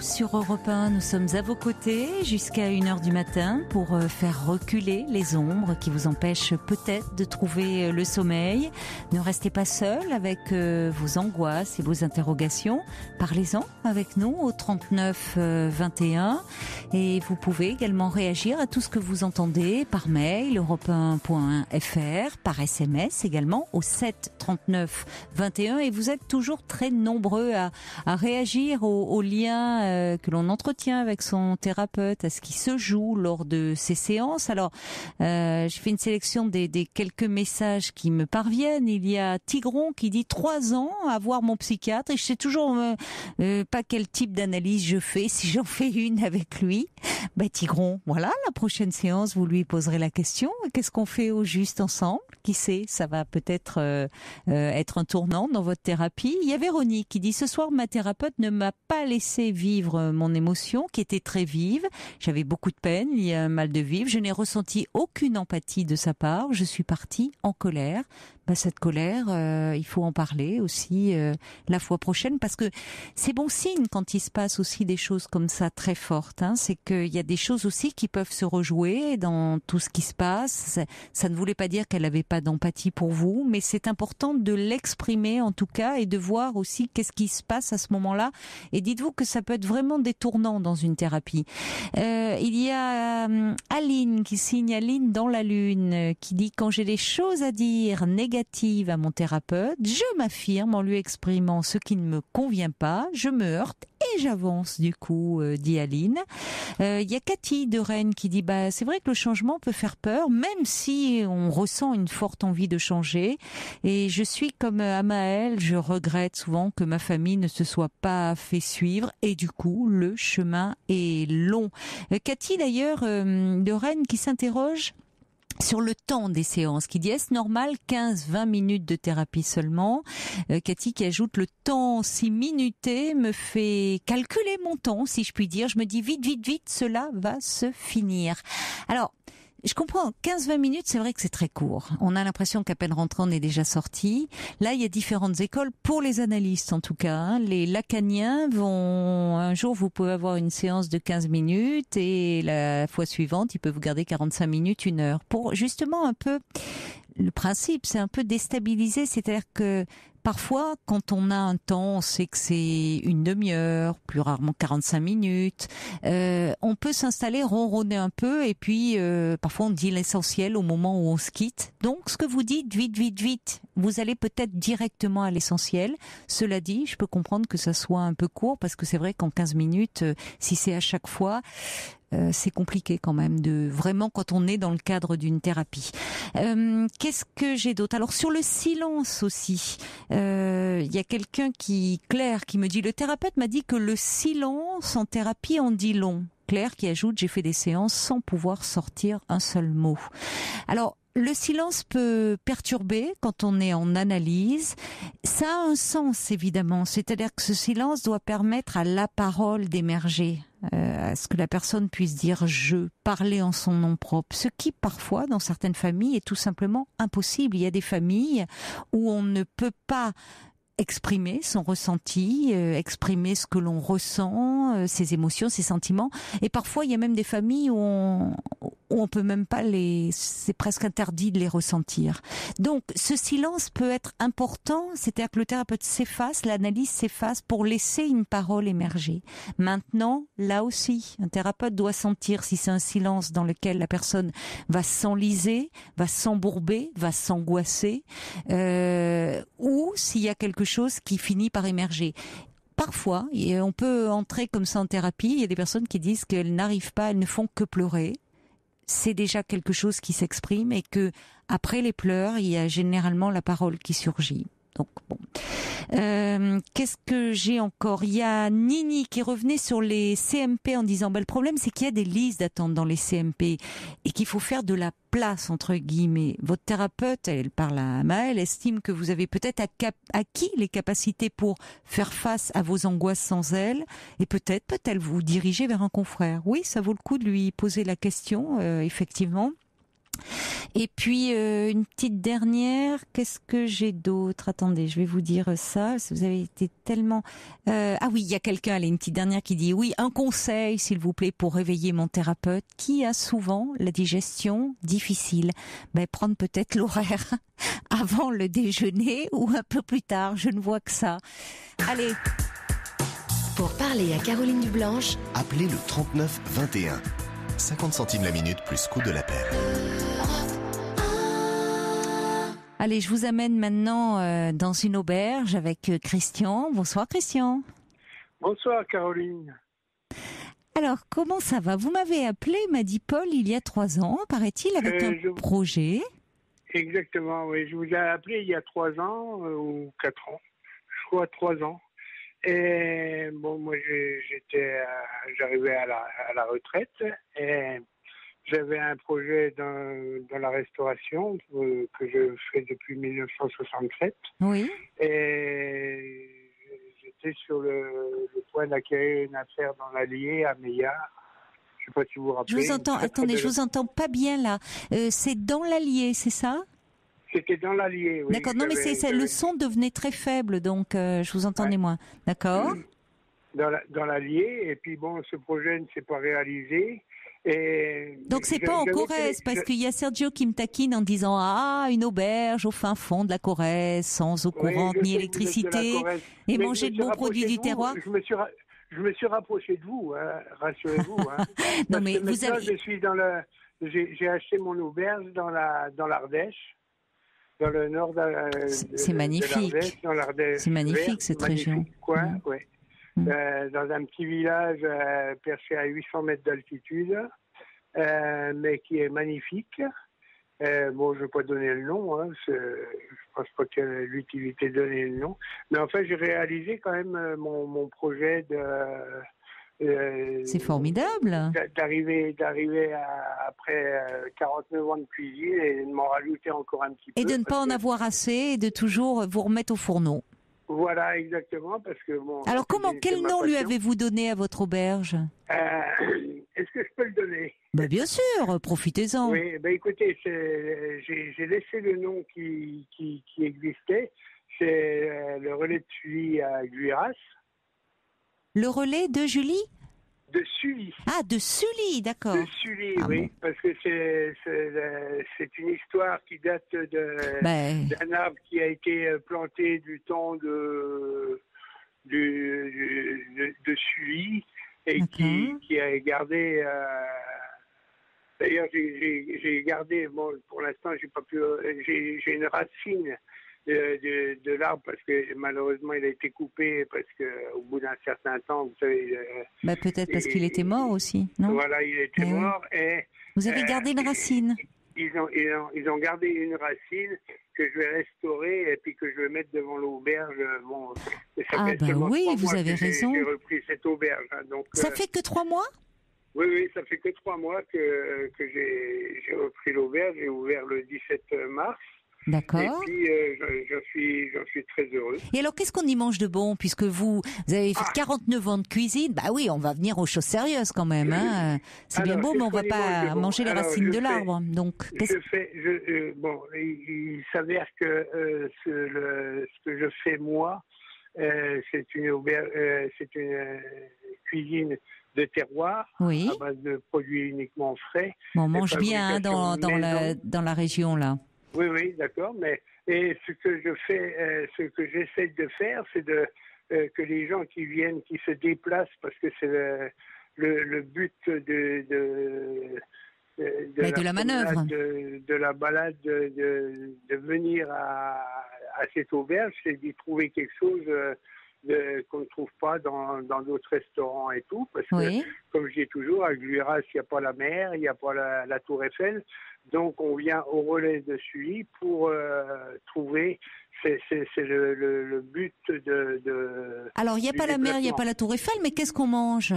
Sur Europe 1. Nous sommes à vos côtés jusqu'à 1h du matin pour euh, faire reculer les ombres qui vous empêchent peut-être de trouver euh, le sommeil. Ne restez pas seul avec euh, vos angoisses et vos interrogations. Parlez-en avec nous au 39 21 et vous pouvez également réagir à tout ce que vous entendez par mail europe1.fr, par SMS également au 7 39 21 et vous êtes toujours très nombreux à, réagir au, lien euh, que l'on entretient avec son thérapeute, à ce qui se joue lors de ces séances. Alors, euh, je fais une sélection des, des, quelques messages qui me parviennent. Il y a Tigron qui dit trois ans à voir mon psychiatre et je sais toujours euh, euh, pas quel type d'analyse je fais. Si j'en fais une avec lui, bah Tigron, voilà, la prochaine séance, vous lui poserez la question. Qu'est-ce qu'on fait au juste ensemble? Qui sait, ça va peut-être euh, être un tournant dans votre thérapie. Il y a Véronique qui dit ce soir ma thérapeute ne m'a pas laissé vivre mon émotion qui était très vive. J'avais beaucoup de peine, il y a un mal de vivre. Je n'ai ressenti aucune empathie de sa part. Je suis partie en colère. Cette colère, euh, il faut en parler aussi euh, la fois prochaine parce que c'est bon signe quand il se passe aussi des choses comme ça très fortes. Hein, c'est qu'il y a des choses aussi qui peuvent se rejouer dans tout ce qui se passe. Ça, ça ne voulait pas dire qu'elle n'avait pas d'empathie pour vous, mais c'est important de l'exprimer en tout cas et de voir aussi qu'est-ce qui se passe à ce moment-là. Et dites-vous que ça peut être vraiment détournant dans une thérapie. Euh, il y a euh, Aline qui signe Aline dans la lune qui dit quand j'ai des choses à dire négatives à mon thérapeute, je m'affirme en lui exprimant ce qui ne me convient pas, je me heurte j'avance du coup, euh, dit Aline. Euh, Il y a Cathy de Rennes qui dit bah c'est vrai que le changement peut faire peur, même si on ressent une forte envie de changer. Et je suis comme Amael, je regrette souvent que ma famille ne se soit pas fait suivre et du coup le chemin est long. Euh, Cathy d'ailleurs euh, de Rennes qui s'interroge sur le temps des séances, qui dit est-ce normal 15-20 minutes de thérapie seulement? Euh, Cathy qui ajoute le temps si minuté me fait calculer mon temps, si je puis dire. Je me dis vite, vite, vite, cela va se finir. Alors, je comprends, 15-20 minutes, c'est vrai que c'est très court. On a l'impression qu'à peine rentré, on est déjà sorti. Là, il y a différentes écoles, pour les analystes en tout cas. hein. Les lacaniens vont... Un jour, vous pouvez avoir une séance de 15 minutes et la fois suivante, ils peuvent vous garder 45 minutes, une heure. Pour justement un peu... Le principe, c'est un peu déstabiliser, c'est-à-dire que Parfois, quand on a un temps, on sait que c'est une demi-heure, plus rarement 45 minutes. Euh, on peut s'installer, ronronner un peu, et puis euh, parfois on dit l'essentiel au moment où on se quitte. Donc, ce que vous dites, vite, vite, vite, vous allez peut-être directement à l'essentiel. Cela dit, je peux comprendre que ça soit un peu court, parce que c'est vrai qu'en 15 minutes, euh, si c'est à chaque fois, euh, c'est compliqué quand même de vraiment quand on est dans le cadre d'une thérapie. Euh, Qu'est-ce que j'ai d'autre? Alors sur le silence aussi, euh, il y a quelqu'un qui, Claire, qui me dit le thérapeute m'a dit que le silence en thérapie en dit long. Claire qui ajoute j'ai fait des séances sans pouvoir sortir un seul mot. Alors le silence peut perturber quand on est en analyse. Ça a un sens évidemment, c'est-à-dire que ce silence doit permettre à la parole d'émerger, euh, à ce que la personne puisse dire je, parler en son nom propre, ce qui parfois dans certaines familles est tout simplement impossible. Il y a des familles où on ne peut pas exprimer son ressenti, euh, exprimer ce que l'on ressent, euh, ses émotions, ses sentiments. Et parfois, il y a même des familles où on, où on peut même pas les, c'est presque interdit de les ressentir. Donc, ce silence peut être important, c'est-à-dire que le thérapeute s'efface, l'analyse s'efface pour laisser une parole émerger. Maintenant, là aussi, un thérapeute doit sentir si c'est un silence dans lequel la personne va s'enliser, va s'embourber, va s'angoisser, euh, ou s'il y a quelque chose qui finit par émerger. Parfois, on peut entrer comme ça en thérapie, il y a des personnes qui disent qu'elles n'arrivent pas, elles ne font que pleurer. C'est déjà quelque chose qui s'exprime et que après les pleurs, il y a généralement la parole qui surgit. Donc bon. Euh, Qu'est-ce que j'ai encore? Il y a Nini qui revenait sur les CMP en disant bah, le problème c'est qu'il y a des listes d'attente dans les CMP et qu'il faut faire de la place entre guillemets. Votre thérapeute, elle parle à Maëlle, estime que vous avez peut-être acquis les capacités pour faire face à vos angoisses sans elle et peut-être peut-elle vous diriger vers un confrère. Oui, ça vaut le coup de lui poser la question euh, effectivement. Et puis euh, une petite dernière, qu'est-ce que j'ai d'autre? Attendez, je vais vous dire ça. Vous avez été tellement euh, ah oui, il y a quelqu'un, allez, une petite dernière qui dit oui, un conseil s'il vous plaît pour réveiller mon thérapeute qui a souvent la digestion difficile. Ben prendre peut-être l'horaire avant le déjeuner ou un peu plus tard. Je ne vois que ça. Allez. Pour parler à Caroline Dublanche, Appelez le 39 21. 50 centimes la minute plus coût de l'appel. Allez, je vous amène maintenant euh, dans une auberge avec euh, Christian. Bonsoir Christian. Bonsoir Caroline. Alors, comment ça va? Vous m'avez appelé, m'a dit Paul, il y a trois ans, paraît-il, avec Euh, un je- projet. Exactement, oui. Je vous ai appelé il y a trois ans euh, ou quatre ans. Je crois trois ans. Et bon, moi, j'étais, euh, j'arrivais à la, à la retraite et j'avais un projet dans, dans la restauration euh, que je fais depuis 1967. Oui. Et j'étais sur le, le point d'acquérir une affaire dans l'Allier à Meillard. Je sais pas si vous vous Je rappelez. vous entends. Attendez, je belle- vous entends pas bien là. Euh, c'est dans l'Allier, c'est ça? C'était dans l'Allier, oui. D'accord. Non, mais c'est le son devenait très faible, donc euh, je vous entendais Ouais. moins. D'accord. dans la- dans l'Allier. Et puis bon, ce projet ne s'est pas réalisé. Et Donc c'est pas en Corrèze, parce qu'il y a Sergio qui me taquine en disant ah une auberge au fin fond de la Corrèze, sans eau courante ni électricité, et Mais manger de bons produits du terroir. Je me suis, ra- je me suis rapproché de vous, hein, rassurez-vous. Hein. Non mais vous avez. je suis dans j'ai acheté mon auberge dans la dans l'Ardèche, dans le nord de, C'est- de- c'est magnifique. C'est magnifique, cette magnifique région. Ouais. Mm. euh, dans un petit village euh, perché à 800 mètres d'altitude, euh, mais qui est magnifique. Euh, bon, je ne vais pas donner le nom, hein, je pense pas qu'il y ait l'utilité de donner le nom. Mais en fait, j'ai réalisé quand même mon, mon projet de... euh, C'est formidable. d'a- d'arriver après euh, 49 ans de cuisine et de m'en rajouter encore un petit peu. Et de ne pas en avoir assez et de toujours vous remettre au fourneau. Voilà, exactement, parce que bon. Alors comment, quel nom lui avez-vous donné à votre auberge? Euh, Est-ce que je peux le donner? Bah Bien sûr, profitez-en. Oui, ben écoutez, j'ai laissé le nom qui, qui, qui existait. C'est euh, le relais de Sully à Guiras. Le relais de Julie De Sully. Ah, de Sully, d'accord. De Sully, Ah oui, bon. parce que c'est c'est, euh, c'est une histoire qui date de Ben, d'un arbre qui a été euh, planté du temps de du, de, de Sully et qui, a gardé. euh, D'ailleurs, j'ai- j'ai j'ai gardé. Bon, pour l'instant, j'ai pas pu. J'ai j'ai une racine de, l'arbre parce que malheureusement, il a été coupé parce que au bout d'un certain temps, vous savez. euh, bah, peut-être parce qu'il était mort aussi, non? Voilà, il était Eh oui. mort et Vous avez euh, gardé une racine ils ont, ils, ont, ils ont gardé une racine que je vais restaurer et puis que je vais mettre devant l'auberge. Bon, ça Ah bah seulement oui, vous avez raison. J'ai repris cette auberge. hein, donc, Ça euh, fait que trois mois? Oui, oui, ça fait que trois mois que, que j'ai j'ai repris l'auberge. J'ai ouvert le 17 mars. Et D'accord. puis, euh, je- suis, j'en suis très heureux. Et alors, qu'est-ce qu'on y mange de bon Puisque vous, vous avez fait Ah. 49 ans de cuisine, bah oui, on va venir aux choses sérieuses quand même. Hein. C'est bien beau, mais on va y mange pas bon? manger les Alors, racines je de l'arbre. Donc, qu'est-ce- Je fais, je, euh, bon, il, il s'avère que euh, ce, le- ce que je fais moi, euh, c'est une, auber- c'est une cuisine de terroir oui, à base de produits uniquement frais. on mange bien hein, dans, fabrication dans, la, maison. dans la région là. Oui, oui, d'accord. Mais et ce que je fais, euh, ce que j'essaie de faire, c'est de euh, que les gens qui viennent, qui se déplacent, parce que c'est le, le, le but de de, de, Mais de la manœuvre. de, de la balade, de, venir à, à cette auberge, c'est d'y trouver quelque chose. euh, qu'on ne trouve pas dans dans d'autres restaurants et tout, parce que Oui. comme je dis toujours, à Gluras, il n'y a pas la mer, il n'y a pas la, la tour Eiffel. Donc, on vient au relais de Sully pour euh, trouver, c'est le, le- le but de... de- Alors, il n'y a pas la mer, il n'y a pas la tour Eiffel, mais qu'est-ce qu'on mange?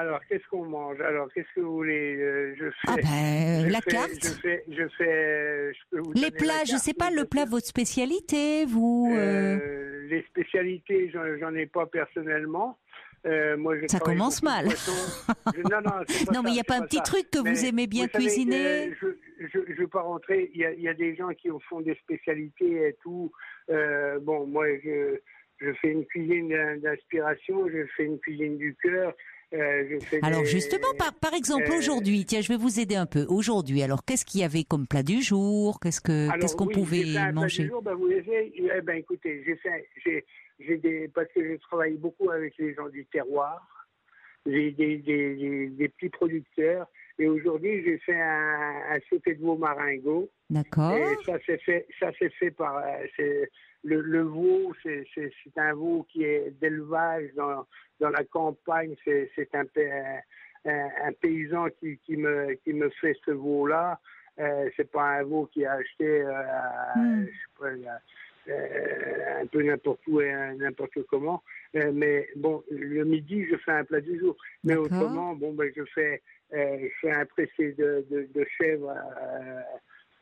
Alors, qu'est-ce qu'on mange? Alors, qu'est-ce que vous voulez euh, Je fais... Ah ben, je la fais- carte. Je fais... Je fais je peux vous Les plats, je carte, sais pas, le plat, votre spécialité, vous euh, Euh, les spécialités, j'en ai pas personnellement. Euh, moi, je Ça commence mal. Je- non, non, pas Non, mais il n'y a pas un petit ça. truc que vous aimez bien vous savez, cuisiner? euh, Je ne veux pas rentrer. Il y a, il y a des gens qui font des spécialités et tout. Euh, bon, moi, je, je fais une cuisine d'in- d'inspiration, je fais une cuisine du cœur. Euh, Alors des- justement, par, par exemple, euh, aujourd'hui, tiens, je vais vous aider un peu. Aujourd'hui, alors qu'est-ce qu'il y avait comme plat du jour? Qu'est-ce que qu'est-ce qu'on oui, pouvait fait un plat du manger? jour, ben, vous eh ben, écoutez, j'ai fait, j'ai, j'ai des, parce que je travaille beaucoup avec les gens du terroir, j'ai des, des, des, des petits producteurs, et aujourd'hui, j'ai fait un, un sauté de veau maringot. D'accord. Et ça c'est fait, ça fait par, euh, c'est le, le veau, c'est, un veau qui est d'élevage dans, dans la campagne. C'est, un, pa- un, un paysan qui, qui me, qui me fait ce veau-là. Euh, c'est pas un veau qui a acheté, euh, Hmm. je sais pas, là, euh, un peu n'importe où et n'importe comment. Euh, mais bon, le midi, je fais un plat du jour. Mais autrement, bon, ben, je fais, je fais un pressé de, de, de chèvre.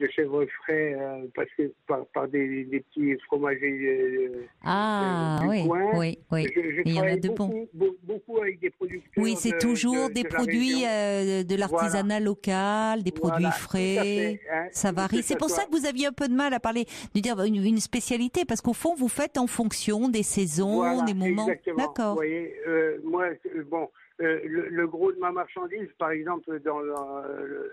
Euh, de chèvre frais euh, que par, par des, des petits fromagers euh, Ah du oui, coin. oui, oui. Je, je Il y en a de beaucoup, bons. beau- beaucoup avec des producteurs. Oui, c'est de- toujours de- des de produits euh, de l'artisanat local, des produits Voilà, frais. fait, hein. Ça varie. C'est pour ça que vous aviez un peu de mal à parler de dire une, une spécialité, parce qu'au fond, vous faites en fonction des saisons, Voilà, des moments. Exactement. Vous D'accord. voyez, euh, moi, euh, bon, euh, le, le gros de ma marchandise, par exemple, dans, dans, euh, le-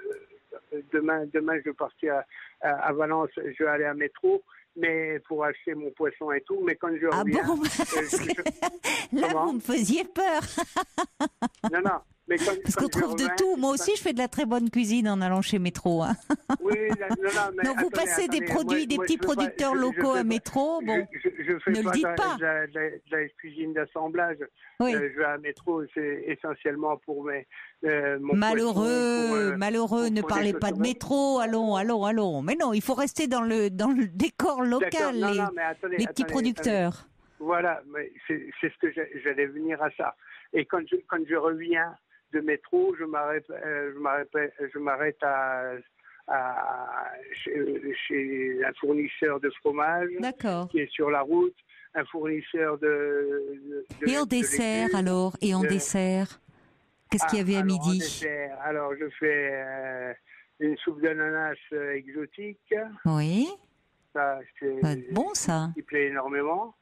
demain, demain, je vais partir à, à, à Valence, je vais aller à métro, mais pour acheter mon poisson et tout. Mais quand je Ah reviens, bon? euh, je- Là, Comment? vous me faisiez peur. non, non. Mais quand, Parce qu'on trouve de tout. Moi aussi, je fais de la très bonne cuisine en allant chez Métro. hein. Oui, là, non, non, mais Donc, vous attendez, passez des produits, moi- des moi, petits pas- producteurs locaux à Métro. Bon. Je, je, je fais Ne le dites pas. De, la, de la- de la cuisine d'assemblage. Oui. Euh, je vais à métro, c'est essentiellement pour mes euh, mon Malheureux, pour, euh, malheureux, ne parlez pas de métro, allons, allons, allons. Mais non, il faut rester dans le, dans le décor local, non, les, attendez, les petits producteurs. Voilà, mais c'est ce que j'a- j'allais venir à ça. Et quand je, quand je reviens de métro, je m'arrête, euh, je m'arrête, je m'arrête à, à- chez, chez un fournisseur de fromage qui est sur la route, un fournisseur de. de- de- Et en de dessert, alors Et en de- dessert? Qu'est-ce qu'il y Ah, avait à alors, en midi dessert, Alors, je fais euh, une soupe d'ananas euh, exotique. Oui, Ça, c'est Bah, bon ça. qui plaît énormément.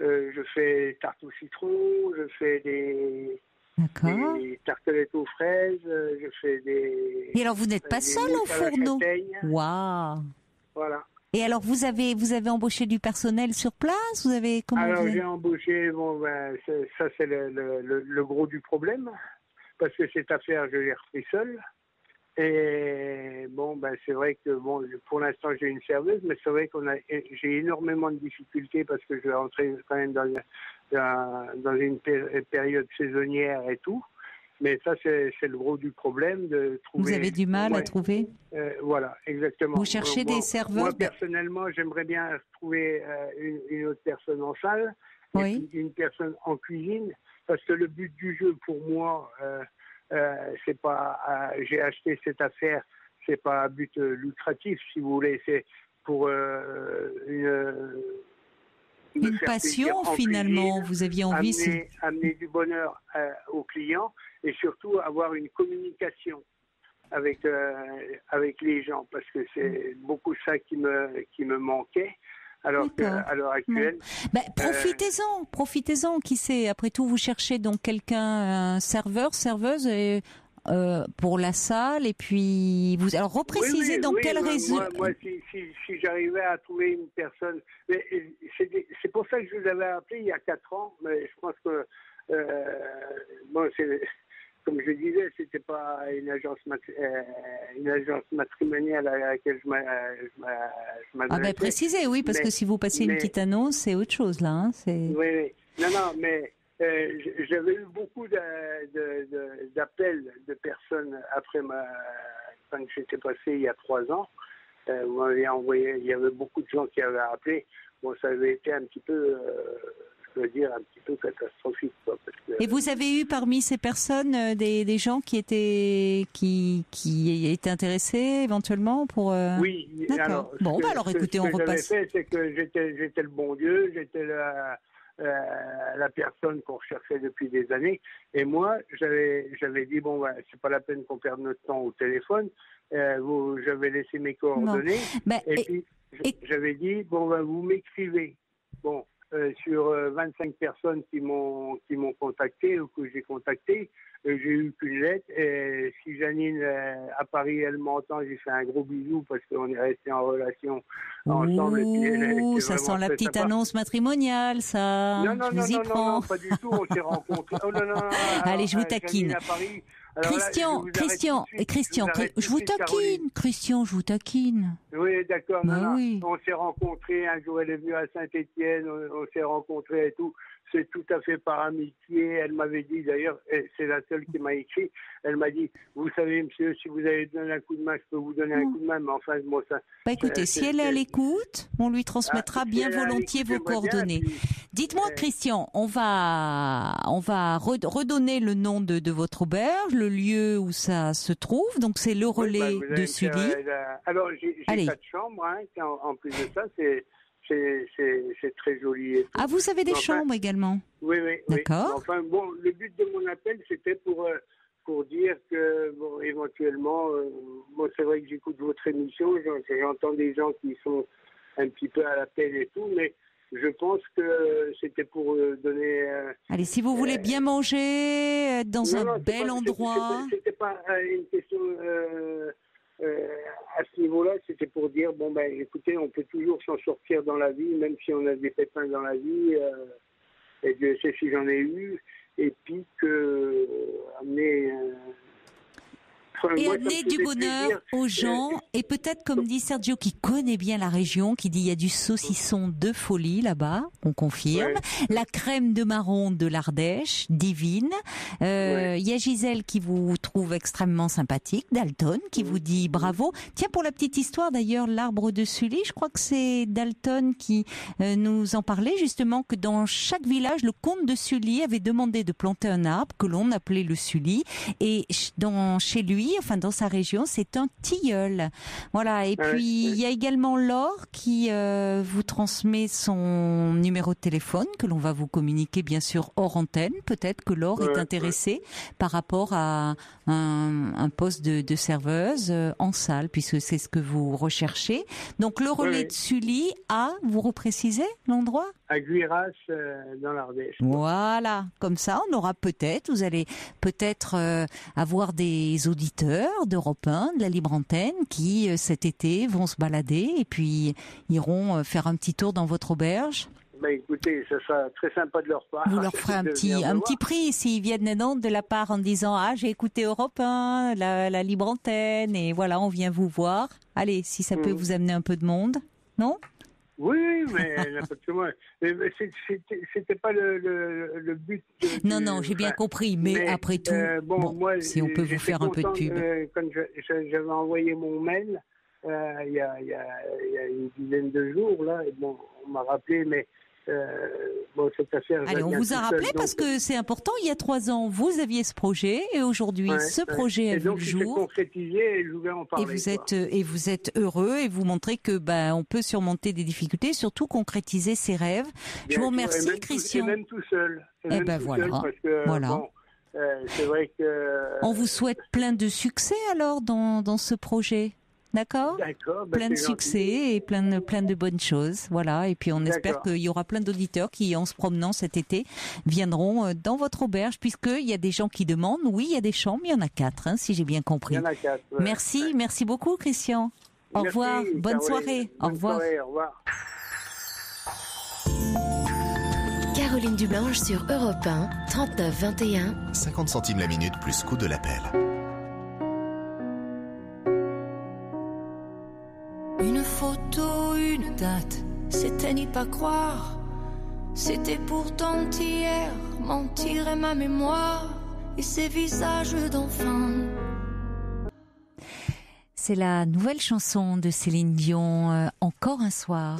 Euh, je fais tarte au citron, je fais des, D'accord. des tartelettes aux fraises, euh, je fais des. Et alors vous n'êtes pas seul au fourneau. Waouh Voilà. Et alors vous avez vous avez embauché du personnel sur place? Vous avez comment Alors j'ai embauché, bon ben ça c'est le, le- le- le gros du problème, parce que cette affaire je l'ai repris seul. Et bon ben c'est vrai que bon pour l'instant j'ai une serveuse, mais c'est vrai qu'on a j'ai énormément de difficultés parce que je vais rentrer quand même dans, dans, dans une péri- période saisonnière et tout. Mais ça c'est le gros du problème de trouver. Vous avez du mal à trouver Euh, voilà, exactement. Vous cherchez des serveuses Moi, de- personnellement, j'aimerais bien trouver euh, une, une autre personne en salle Oui. une personne en cuisine, parce que le but du jeu pour moi, euh, c'est pas. J'ai acheté cette affaire, c'est pas à but lucratif, si vous voulez, c'est pour euh, une. me plaisir passion en finalement. cuisine, Vous aviez envie. amener, amener du bonheur euh, aux clients et surtout avoir une communication avec euh, avec les gens parce que c'est beaucoup ça qui me qui me manquait alors qu'à l'heure actuelle Ben, profitez-en, profitez-en. Qui sait Après tout, vous cherchez donc quelqu'un, un serveur, serveuse, et, euh, pour la salle, et puis vous. Alors reprécisez Oui, oui, dans oui, quel réseau. Moi, moi, si, si, si j'arrivais à trouver une personne, euh, c'est pour ça que je vous avais appelé il y a quatre ans, mais je pense que euh, bon, c'est comme je disais, c'était pas une agence mat- euh, une agence matrimoniale à laquelle je m'a- je m'a- je Ah ben m'adressais. précisez, oui, parce Mais- que si vous passez une petite annonce, c'est autre chose là. hein, c'est. Oui, oui. Non, non, mais euh, j'avais eu beaucoup d'appels de, personnes après ma quand j'étais passé il y a trois ans. Euh, vous m'avez envoyé, il y avait beaucoup de gens qui avaient appelé. Bon, ça avait été un petit peu, euh, je veux dire, un petit peu catastrophique. Quoi, parce que, Et vous avez eu parmi ces personnes euh, des, des gens qui étaient qui qui étaient intéressés éventuellement pour. Oui, D'accord. alors, ce Bon, que- bah alors, ce que- écoutez, ce on que j'avais repasse. fait, c'est que j'étais, j'étais le bon Dieu, j'étais la, euh, la personne qu'on recherchait depuis des années. Et moi, j'avais, j'avais dit, bon, bah, c'est pas la peine qu'on perde notre temps au téléphone. Euh, vous, j'avais laissé mes coordonnées. Ben, Et, et- puis, et- j'avais dit, bon, bah, vous m'écrivez. Bon, euh, sur euh, 25 personnes qui m'ont qui m'ont contacté ou que j'ai contacté, euh, j'ai eu qu'une lettre. Et si Janine euh, à Paris, elle m'entend, j'ai fait un gros bisou parce qu'on est resté en relation ensemble. et puis elle Ouh, ça sent la petite sympa. annonce matrimoniale, ça. Non, non, je non, vous y non, pas du tout. On s'est rencontrés. Oh, Allez, je vous euh, Janine taquine. à Paris. Alors Christian, Christian, suite. Christian, Je vous je vous Caroline. taquine, Christian, je vous taquine. Oui, d'accord. Bah oui. On s'est rencontrés, un jour elle est venue à Saint-Étienne, on, on s'est rencontrés et tout. C'est tout à fait par amitié. Elle m'avait dit, d'ailleurs, c'est la seule qui m'a écrit, elle m'a dit, vous savez, monsieur, si vous avez besoin d'un coup de main, je peux vous donner un Mm. coup de main, mais enfin, moi, ça... Bah écoutez, Euh, si elle est à l'écoute, on lui transmettra Ah, bien volontiers vos coordonnées. puis- Dites-moi, Christian, on va, on va re- redonner le nom de, de votre auberge, le lieu où ça se trouve. Donc c'est le Oui, bah, relais de Sully. euh, Alors, j'ai Allez. quatre chambres, hein, en, en plus de ça, c'est c'est- très joli. Et tout. Ah, vous avez des Enfin, chambres également. Oui, oui. oui. D'accord. Enfin, bon, le but de mon appel, c'était pour, euh, pour dire que, bon, éventuellement, euh, bon, c'est vrai que j'écoute votre émission, j'en- j'entends des gens qui sont un petit peu à l'appel et tout, mais je pense que c'était pour euh, donner. euh, Allez, si vous voulez bien manger, être dans non, un non, bel pas- endroit. c'était- pas une question euh, à ce niveau-là, c'était pour dire bon ben écoutez, on peut toujours s'en sortir dans la vie, même si on a des pépins dans la vie. euh, et Dieu sait si j'en ai eu. Et puis que euh, amener, et moi, amener du bonheur plaisir. aux gens. Et peut-être, comme dit Sergio, qui connaît bien la région, qui dit il y a du saucisson de folie là-bas, on confirme. Ouais. La crème de marron de l'Ardèche, divine. Euh, Il y a Gisèle qui vous trouve extrêmement sympathique. Dalton qui vous dit bravo. Tiens, pour la petite histoire d'ailleurs, l'arbre de Sully, je crois que c'est Dalton qui euh, nous en parlait justement que dans chaque village, le comte de Sully avait demandé de planter un arbre que l'on appelait le Sully. Et dans, chez lui, enfin dans sa région, c'est un tilleul. Voilà. Et puis il y a également Laure qui euh, vous transmet son numéro de téléphone que l'on va vous communiquer bien sûr hors antenne. Peut-être que Laure est intéressée par rapport à un, un poste de, de serveuse euh, en salle, puisque c'est ce que vous recherchez. Donc le relais de Sully à, vous reprécisez l'endroit? À Guiras, euh, dans l'Ardèche. voilà, comme ça, on aura peut-être, vous allez peut-être euh, avoir des auditeurs d'Europe 1, de la libre antenne, qui euh, cet été vont se balader et puis iront euh, faire un petit tour dans votre auberge. Bah, écoutez, ça sera très sympa de leur part. Vous leur ferez un de petit, un petit prix s'ils viennent non, de la part en disant ah j'ai écouté Europe 1, la, la libre antenne et voilà on vient vous voir. Allez, si ça peut Mhm. vous amener un peu de monde, non? Oui, mais C'était pas le, le, le but. de- Non non j'ai bien enfin, compris, mais, mais, après tout, euh, bon, bon, moi, si on peut vous faire un peu de pub. euh, quand j'avais envoyé mon mail euh, il y, a, y a une dizaine de jours, là, et bon, on m'a rappelé, mais euh, bon, cette affaire. Allez, on vous a rappelé parce donc- que c'est important. Il y a trois ans, vous aviez ce projet et aujourd'hui, Ouais, ce ouais. projet a et vu donc, le jour. concrétisé et je voulais en Et parler. vous êtes et vous êtes heureux et vous montrez que ben on peut surmonter des difficultés, surtout concrétiser ses rêves. Je vous remercie, même tout- Christian. et même tout seul. Et même ben tout voilà, seul, parce que, voilà. bon, euh, c'est vrai que. On vous souhaite plein de succès alors dans dans ce projet. D'accord D'accord. ben, Plein de gentil. succès et plein de, plein de bonnes choses. Voilà. Et puis on espère qu'il y aura plein d'auditeurs qui, en se promenant cet été, viendront euh, dans votre auberge, puisqu'il y a des gens qui demandent. Oui, il y a des chambres, il y en a quatre, hein, si j'ai bien Il compris. y en a quatre. ouais. Merci, merci beaucoup, Christian. Au Merci, revoir, bonne soirée. Au revoir. soirée, au revoir. Caroline Dublanche sur Europe 1, 39 21 50 centimes la minute plus coût de l'appel. Photo, une date, c'était n'y pas croire. C'était pourtant hier, mentir est ma mémoire et ces visages d'enfants. C'est la nouvelle chanson de Céline Dion, euh, Encore un soir.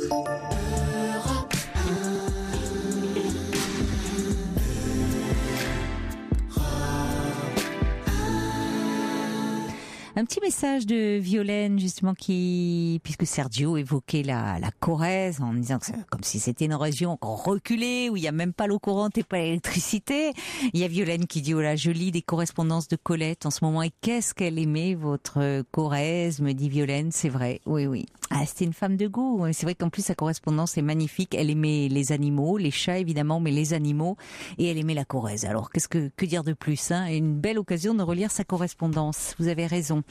Un petit message de Violaine, justement, qui, puisque Sergio évoquait la, la Corrèze en disant que comme si c'était une région reculée, où il n'y a même pas l'eau courante et pas l'électricité. Il y a Violaine qui dit, oh là, je lis des correspondances de Colette en ce moment, et qu'est-ce qu'elle aimait, votre Corrèze, me dit Violaine, c'est vrai, oui, oui. Ah, c'était une femme de goût. C'est vrai qu'en plus, sa correspondance est magnifique. Elle aimait les animaux, les chats évidemment, mais les animaux, et elle aimait la Corrèze. Alors, qu'est-ce que, que dire de plus, hein? Une belle occasion de relire sa correspondance. Vous avez raison.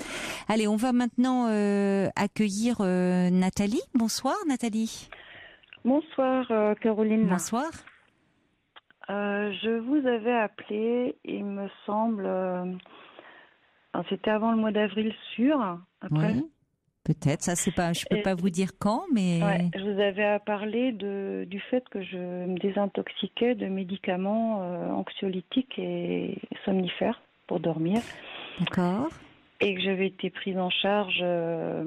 Allez, on va maintenant euh, accueillir euh, Nathalie. Bonsoir Nathalie. Bonsoir euh, Caroline. Bonsoir. Je vous avais appelé, il me semble, c'était avant le mois d'avril sûr. Après, Oui. Peut-être, ça c'est pas, je peux Et- pas vous dire quand, mais Ouais, je vous avais parlé de, du fait que je me désintoxiquais de médicaments anxiolytiques et somnifères pour dormir d'accord. Et que j'avais été prise en charge euh,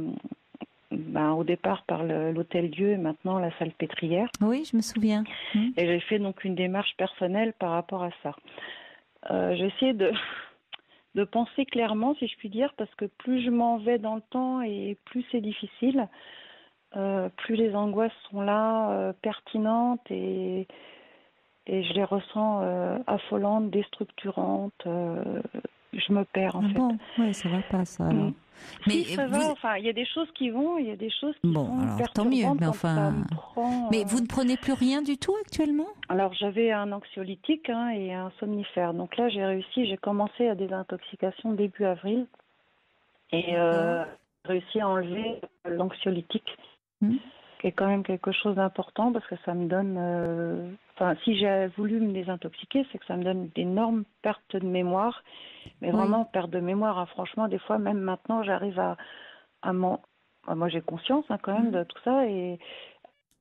ben, au départ par l'Hôtel Dieu et maintenant la salle pétrière. Oui, je me souviens. Hmm. Et j'ai fait donc une démarche personnelle par rapport à ça. Euh, j'ai essayé de, de penser clairement, si je puis dire, parce que plus je m'en vais dans le temps et plus c'est difficile, euh, plus les angoisses sont là, euh, pertinentes et, et je les ressens affolantes, déstructurantes. Euh, je me perds en Ah fait. bon, ouais, ça va pas ça. Alors. Mais si, ça vous- va, enfin, il y a des choses qui vont, il y a des choses qui Bon, sont alors, tant mieux, mais enfin- prend, Mais euh, vous ne prenez plus rien du tout actuellement? Alors j'avais un anxiolytique hein, et un somnifère. Donc là j'ai réussi, j'ai commencé la désintoxication début avril et euh, j'ai réussi à enlever l'anxiolytique. Hmm. Qui est quand même quelque chose d'important parce que ça me donne. euh, Enfin, si j'ai voulu me désintoxiquer, c'est que ça me donne d'énormes pertes de mémoire. Mais Oui. vraiment, perte de mémoire. hein. Franchement, des fois, même maintenant, j'arrive à, à m'en. Moi, j'ai conscience hein, quand même de tout ça et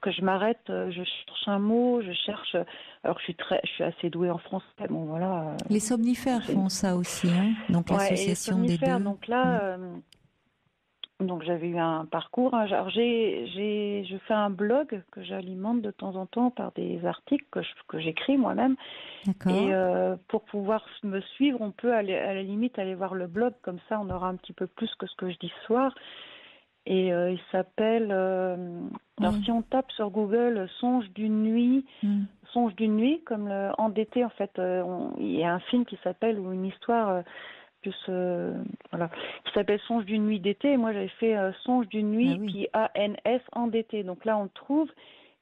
que je m'arrête, euh, je cherche un mot, je cherche. Alors, je suis très, je suis assez douée en français. Bon, voilà. euh, Les somnifères font ça aussi, hein donc Ouais, l'association des somnifères, deux. Donc là, euh, donc j'avais eu un parcours. hein. Alors j'ai, j'ai, je fais un blog que j'alimente de temps en temps par des articles que, je- que j'écris moi-même. D'accord. Et euh, pour pouvoir me suivre, on peut aller, à la limite aller voir le blog, comme ça on aura un petit peu plus que ce que je dis ce soir. Et euh, il s'appelle, euh, alors si on tape sur Google Songe d'une nuit, Mm. Songe d'une nuit, comme le endetté en fait, on- il y a un film qui s'appelle ou une histoire plus euh, voilà, qui s'appelle Songe d'une nuit d'été. Et moi j'avais fait euh, Songe d'une nuit Ah oui. puis A N S endetté. Donc là on le trouve.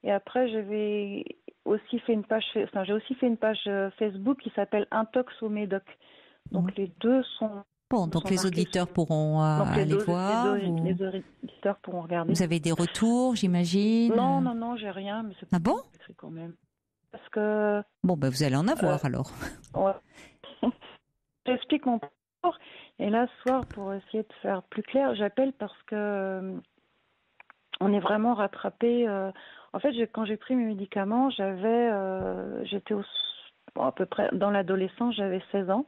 Et après j'avais aussi fait une page, enfin j'ai aussi fait une page euh, Facebook qui s'appelle Intox au Médoc. Donc les deux sont Bon, donc les auditeurs sur- pourront donc aller voir. Les, deux- ou- les auditeurs pourront regarder. Vous avez des retours, j'imagine? Non, non, non, j'ai rien, mais Ah bon? écrit quand même. Parce que Bon, ben vous allez en avoir Euh, alors. Ouais. J'explique mon. Et là, ce soir, pour essayer de faire plus clair, j'appelle parce que euh, on est vraiment rattrapé. euh, En fait, quand j'ai pris mes médicaments, j'avais, euh, j'étais bon, à peu près dans l'adolescence, j'avais 16 ans.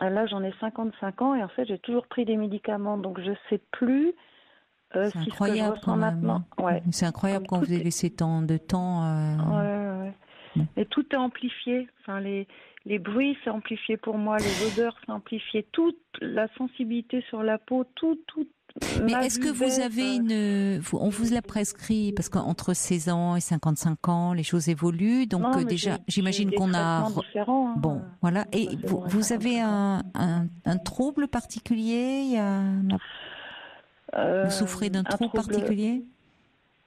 Là, j'en ai 55 ans et en fait, j'ai toujours pris des médicaments, donc je sais plus C'est si ce que je incroyable quand même. maintenant. hein. Ouais. C'est incroyable quand vous avez laissé tant de temps. euh, Ouais, ouais. Mm. Et tout est amplifié. Enfin, les, les bruits, c'est amplifié pour moi. Les odeurs, c'est amplifié. Toute la sensibilité sur la peau, tout, tout. Mais ma est-ce que vous avez euh, une... on vous l'a prescrit parce qu'entre 16 ans et 55 ans, les choses évoluent. Donc non, euh, mais déjà, j'imagine qu'on a... hein. Bon, voilà. Et vous, bon, vous 55 avez un, un, un trouble particulier? Euh, Vous souffrez d'un un trouble particulier?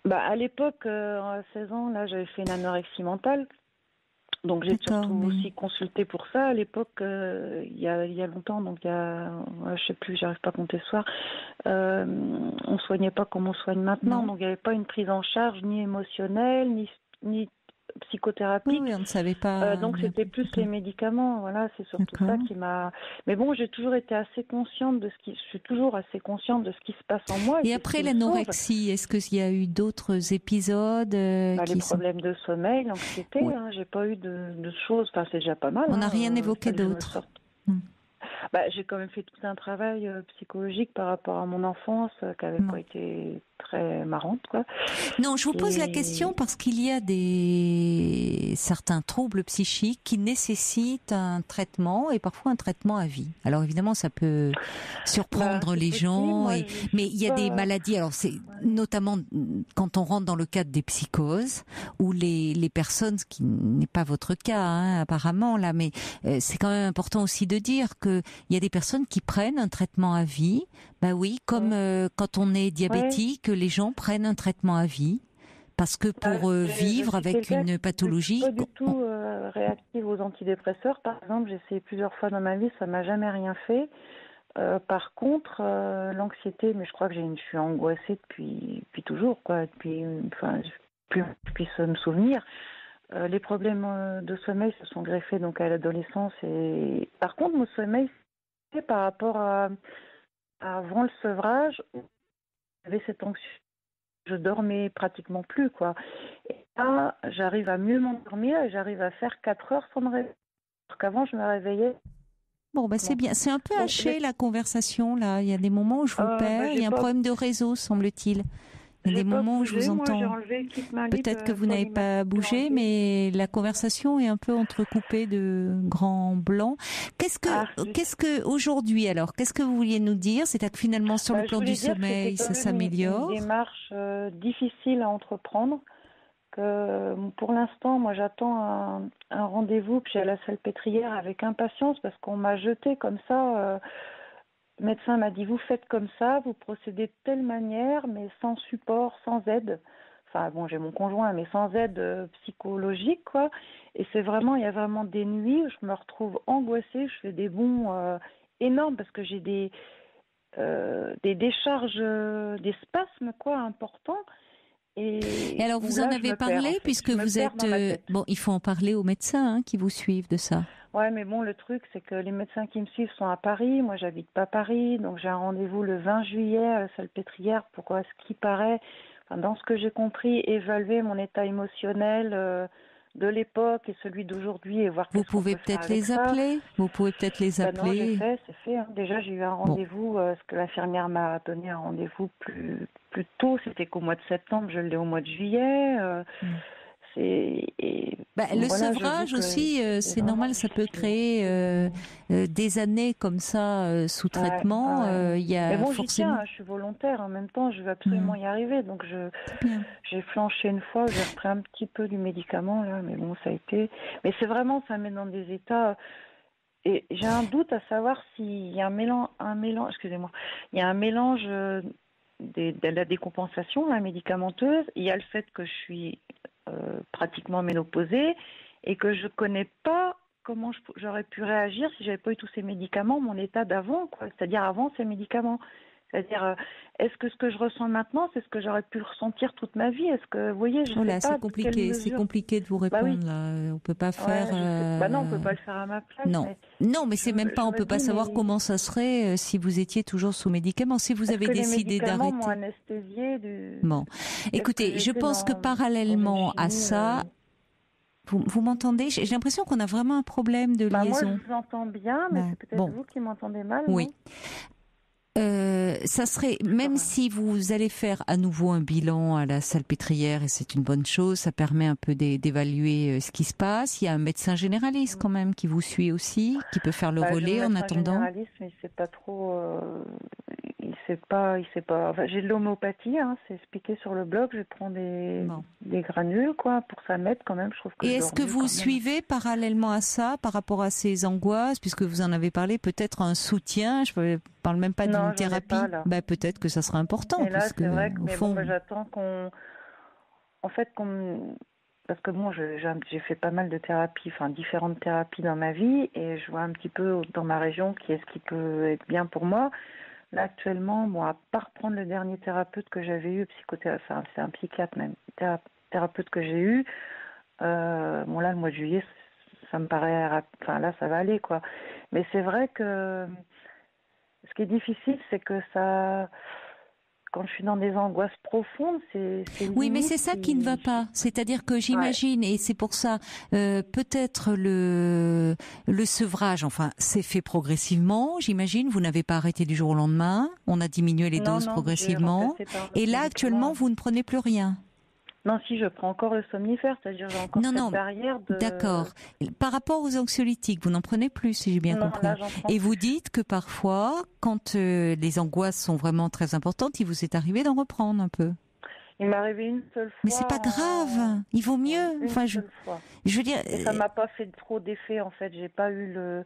Bah, À l'époque, euh, à 16 ans, là, j'avais fait une anorexie mentale. Donc j'ai surtout mais- aussi consulté pour ça. À l'époque, euh, il y, a, il y a longtemps, donc il y a, ouais, je sais plus, j'arrive pas à compter ce soir, euh, on soignait pas comme on soigne maintenant. Non. Donc il n'y avait pas une prise en charge ni émotionnelle, ni, ni psychothérapie. Oui, on ne savait pas. Euh, donc c'était plus les médicaments, voilà, c'est surtout ça qui m'a. Mais bon, j'ai toujours été assez consciente de ce qui, je suis toujours assez consciente de ce qui se passe en moi. Et après l'anorexie, est-ce qu'il y a eu d'autres épisodes euh, Bah, qui les sont... problèmes de sommeil, l'anxiété, hein, j'ai pas eu de, de choses. Enfin, c'est déjà pas mal. On hein, n'a rien euh, évoqué d'autre. Hmm. Bah, j'ai quand même fait tout un travail euh, psychologique par rapport à mon enfance euh, qui avait Non. pas été très marrante, quoi. Non, je vous pose la question parce qu'il y a des certains troubles psychiques qui nécessitent un traitement et parfois un traitement à vie. Alors évidemment, ça peut surprendre Bah, les gens, et- mais il y a des maladies. Alors c'est notamment mm, quand on rentre dans le cadre des psychoses où les les personnes, ce qui n'est pas votre cas hein, apparemment là, mais euh, c'est quand même important aussi de dire que il y a des personnes qui prennent un traitement à vie. Bah oui, comme euh, quand on est diabétique, les gens prennent un traitement à vie parce que pour Ah, euh, je- je vivre suis avec une pathologie, Pas du tout euh, réactive aux antidépresseurs. Par exemple, j'ai essayé plusieurs fois dans ma vie, ça m'a jamais rien fait. Euh, par contre, euh, l'anxiété, mais je crois que j'ai une, je suis angoissée depuis, depuis toujours, quoi, depuis, enfin, depuis que je puisse me souvenir. Les problèmes de sommeil se sont greffés donc à l'adolescence et par contre mon sommeil c'est par rapport à avant le sevrage j'avais cette anxiété je dormais pratiquement plus quoi et là j'arrive à mieux m'endormir et j'arrive à faire 4 heures sans me réveiller alors qu'avant je me réveillais Bon, bah c'est bien. C'est un peu haché la conversation là. Il y a des moments où je vous Euh, bah, perds. Il y a un pas- problème de réseau, semble-t il. Il y a J'ai des pas moments où je vous entends. Peut-être que euh, vous n'avez pas bougé, mais la conversation est un peu entrecoupée de grands blancs. Qu'est-ce que, Ah, qu'est-ce que aujourd'hui alors Qu'est-ce que vous vouliez nous dire? C'est-à-dire que finalement sur Bah, le je plan du sommeil, ça même une- s'améliore. Une démarche euh, difficile à entreprendre. Que pour l'instant, moi, j'attends un, un rendez-vous que j'ai à la salpêtrière avec impatience parce qu'on m'a jeté comme ça. euh, le médecin m'a dit vous faites comme ça, vous procédez de telle manière, mais sans support, sans aide. Enfin bon, j'ai mon conjoint, mais sans aide euh, psychologique, quoi. Et c'est vraiment, il y a vraiment des nuits où je me retrouve angoissée, je fais des bonds euh, énormes parce que j'ai des euh, des décharges, euh, des spasmes quoi importants. Et, Et alors, vous en avez perds, parlé en fait. puisque vous êtes euh, bon. Il faut en parler aux médecins hein, qui vous suivent de ça. Ouais, mais bon, le truc, c'est que les médecins qui me suivent sont à Paris. Moi, j'habite pas Paris, donc j'ai un rendez-vous le 20 juillet à la Salpêtrière pour, à ce qui paraît, enfin, dans ce que j'ai compris, évaluer mon état émotionnel euh, de l'époque et celui d'aujourd'hui et voir Vous pouvez peut peut-être les ça. appeler. Vous pouvez peut-être les Bah non, j'ai appeler. fait, c'est fait. hein. Déjà, j'ai eu un rendez-vous, euh, parce que l'infirmière m'a donné un rendez-vous plus, plus tôt. C'était qu'au mois de septembre, je l'ai au mois de juillet. euh, c'est, et Bah, le voilà, sevrage aussi, euh, c'est normal, ça peut créer euh, euh, des années comme ça sous traitement. ouais. Il y a Mais bon, forcément. tiens, hein, je suis volontaire. En même temps, je veux absolument Mm. y arriver. Donc, je, j'ai flanché une fois, j'ai repris un petit peu du médicament, là, mais bon, ça a été. Mais c'est vraiment, ça met dans des états. Et j'ai un doute à savoir s'il y a un mélange, un mélange, excusez-moi, il y a un mélange des- de la décompensation, la médicamenteuse. Il y a le fait que je suis euh, pratiquement ménopausée et que je connais pas comment j'aurais pu réagir si j'avais pas eu tous ces médicaments, mon état d'avant, quoi. C'est-à-dire avant ces médicaments. C'est-à-dire, euh, est-ce que ce que je ressens maintenant, c'est ce que j'aurais pu ressentir toute ma vie? Est-ce que, vous voyez, je Oh là, sais pas c'est compliqué, c'est compliqué de vous Bah répondre oui. là. On peut pas faire. euh, Bah non, on peut pas le faire à ma place. Non, mais non, mais c'est même pas. On peut pas savoir mais- comment ça serait euh, si vous étiez toujours sous médicaments. Si vous avez que décidé d'arrêter. du... Bon, écoutez, je pense que parallèlement à ça, vous, vous m'entendez? J'ai l'impression qu'on a vraiment un problème de Bah, moi, liaison. je vous entends bien, mais Bah, c'est peut-être bon. vous qui m'entendez mal. Oui. Euh, ça serait, même si vous allez faire à nouveau un bilan à la salpêtrière, et c'est une bonne chose, ça permet un peu d'é- d'évaluer euh, ce qui se passe. Il y a un médecin généraliste quand même qui vous suit aussi, qui peut faire le Bah, relais le en médecin attendant. généraliste, mais il sait pas trop. euh, il sait pas. Il sait pas. Enfin, j'ai de l'homéopathie, hein, c'est expliqué sur le blog. Je prends des, des granules, quoi, pour ça m'aide quand même. Je trouve que. Et est-ce que vous suivez parallèlement à ça, par rapport à ces angoisses, puisque vous en avez parlé, peut-être un soutien Je ne parle même pas Non, ai thérapie. Bah, peut-être que ça sera important. Et là, parce que, c'est vrai que fond, bon, bah, j'attends qu'on. En fait, qu'on. Parce que moi, je- j'ai fait pas mal de thérapies, enfin différentes thérapies dans ma vie, et je vois un petit peu dans ma région qui est ce qui peut être bien pour moi. Là, actuellement, bon, à part prendre le dernier thérapeute que j'avais eu, psychothérapeute, enfin, c'est un psychiatre même, thérap- thérapeute que j'ai eu, euh, bon là, le mois de juillet, ça me paraît, enfin là, ça va aller, quoi. Mais c'est vrai que ce qui est difficile, c'est que ça, quand je suis dans des angoisses profondes, c'est. Oui, mais c'est ça qui ne va pas. C'est-à-dire que j'imagine, et c'est pour ça, euh, peut-être le le sevrage, enfin, c'est fait progressivement. J'imagine, vous n'avez pas arrêté du jour au lendemain. On a diminué les Non, doses non, progressivement. Et là, actuellement, vous ne prenez plus rien. Non, si, je prends encore le somnifère, c'est-à-dire j'ai encore Non, cette non. barrière de. D'accord. Par rapport aux anxiolytiques, vous n'en prenez plus, si j'ai bien Non, compris. là, Et vous dites que parfois, quand euh, les angoisses sont vraiment très importantes, il vous est arrivé d'en reprendre un peu. Il m'est arrivé une seule fois. Mais c'est pas grave. Il vaut mieux. Une Enfin, je, seule fois. je veux dire. Et ça m'a pas fait trop d'effet en fait. J'ai pas eu le.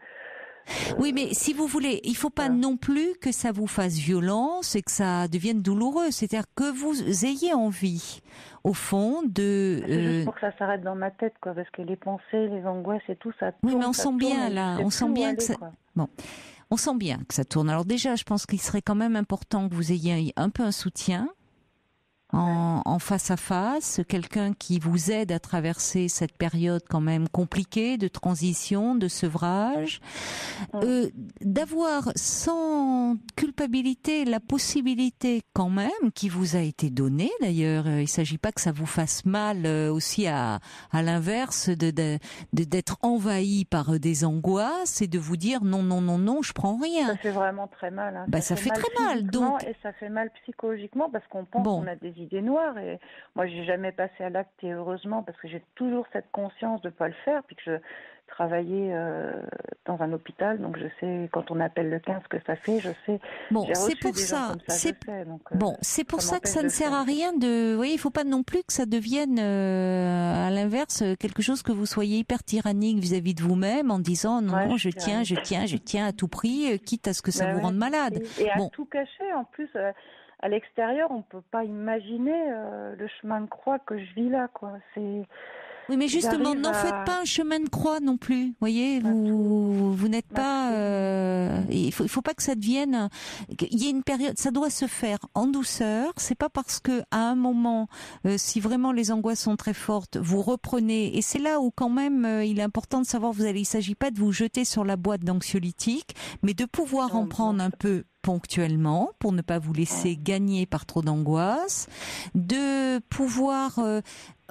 Oui, mais si vous voulez, il faut pas non plus que ça vous fasse violence et que ça devienne douloureux. C'est-à-dire que vous ayez envie, au fond, de. C'est juste euh, pour que ça s'arrête dans ma tête, quoi, parce que les pensées, les angoisses et tout, ça. Oui, tourne, mais on sent tourne, bien là, on sent bien aller, que ça. quoi. Bon, on sent bien que ça tourne. Alors déjà, je pense qu'il serait quand même important que vous ayez un peu un soutien. En, en face à face, quelqu'un qui vous aide à traverser cette période quand même compliquée de transition, de sevrage, euh, d'avoir sans culpabilité la possibilité quand même qui vous a été donnée d'ailleurs. euh, Il s'agit pas que ça vous fasse mal euh, aussi à, à l'inverse de de- de- d'être envahi par euh, des angoisses et de vous dire non non non non je prends rien. Ça fait vraiment très mal. hein. Bah, ça fait très mal, donc- Et ça fait mal psychologiquement parce qu'on pense Bon. qu'on a des idées noires. Et moi, j'ai jamais passé à l'acte et heureusement parce que j'ai toujours cette conscience de pas le faire, puis que je travaillais euh, dans un hôpital, donc je sais quand on appelle le 15 que ça fait, je sais. Bon, c'est pour ça. C'est euh, bon, c'est pour ça, que ça ne sert à rien de. Vous voyez, il faut pas non plus que ça devienne, euh, à l'inverse, quelque chose que vous soyez hyper tyrannique vis-à-vis de vous-même en disant non, Ouais, non, je tiens, je tiens, je tiens à tout prix, quitte à ce que ça Bah vous ouais. rende malade. Et, et à Bon. tout cacher, en plus, à l'extérieur, on peut pas imaginer euh, le chemin de croix que je vis là, quoi. C'est Oui, mais justement, n'en faites pas un chemin de croix non plus. Voyez, vous vous n'êtes pas. Euh, il faut il faut pas que ça devienne. Il y a une période. Ça doit se faire en douceur. C'est pas parce que à un moment, euh, si vraiment les angoisses sont très fortes, vous reprenez. Et c'est là où quand même euh, il est important de savoir. Vous allez. Il s'agit pas de vous jeter sur la boîte d'anxiolytique, mais de pouvoir en prendre un peu ponctuellement pour ne pas vous laisser gagner par trop d'angoisse, de pouvoir euh,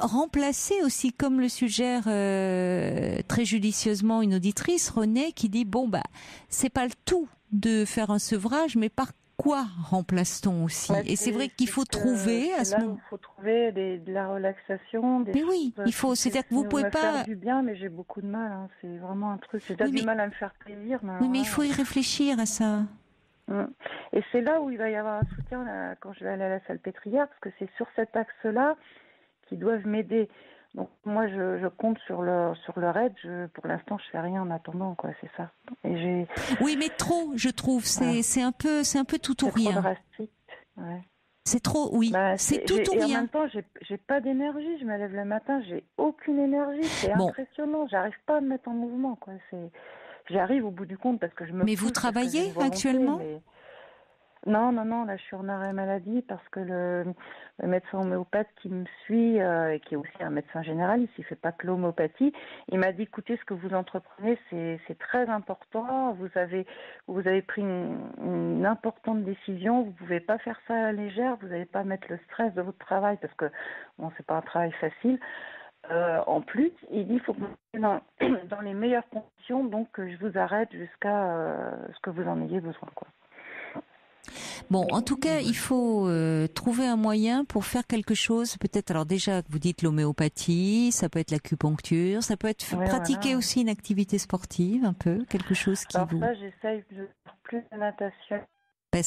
remplacer aussi, comme le suggère euh, très judicieusement une auditrice, René, qui dit bon bah c'est pas le tout de faire un sevrage, mais par quoi remplace-t-on aussi? Et c'est vrai qu'il faut trouver à ce moment. Il faut trouver de la relaxation. Des mais oui, il faut. C'est-à-dire que vous pouvez me pas. Faire du bien, mais j'ai beaucoup de mal. Hein. C'est vraiment un truc. J'ai oui, du mal à me faire plaisir. Mais oui, mais il faut y réfléchir à ça. Mm. Et c'est là où il va y avoir un soutien là, quand je vais aller à la salpêtrière, parce que c'est sur cet axe-là qu'ils doivent m'aider. Donc moi, je, je, compte sur le sur leur aide. Je, pour l'instant, je fais rien en attendant, quoi. C'est ça. Et j'ai. Oui, mais trop, je trouve. C'est c'est un peu c'est un peu tout ou rien. Trop drastique. Ouais. C'est trop, oui. Bah, c'est tout ou et rien. En même temps, j'ai pas d'énergie. Je me lève le matin, j'ai aucune énergie. C'est bon. impressionnant. J'arrive pas à me mettre en mouvement, quoi. C'est j'arrive au bout du compte parce que je me. Mais vous travaillez volonté, actuellement? mais... Non, non, non, là je suis en arrêt maladie parce que le, médecin homéopathe qui me suit, euh, et qui est aussi un médecin généraliste, il fait pas que l'homéopathie, il m'a dit écoutez, ce que vous entreprenez, c'est très important, vous avez, pris une, importante décision, vous pouvez pas faire ça à la légère, vous n'allez pas mettre le stress de votre travail parce que bon, c'est pas un travail facile. Euh, en plus, il dit il faut que vous soyez dans, dans les meilleures conditions, donc je vous arrête jusqu'à euh, ce que vous en ayez besoin. Bon, en tout cas, il faut euh, trouver un moyen pour faire quelque chose. Peut-être, alors déjà, vous dites l'homéopathie, ça peut être l'acupuncture, ça peut être pratiquer voilà. aussi une activité sportive, un peu, quelque chose qui Alors vous. ça, j'essaye de plus de natation. Ben,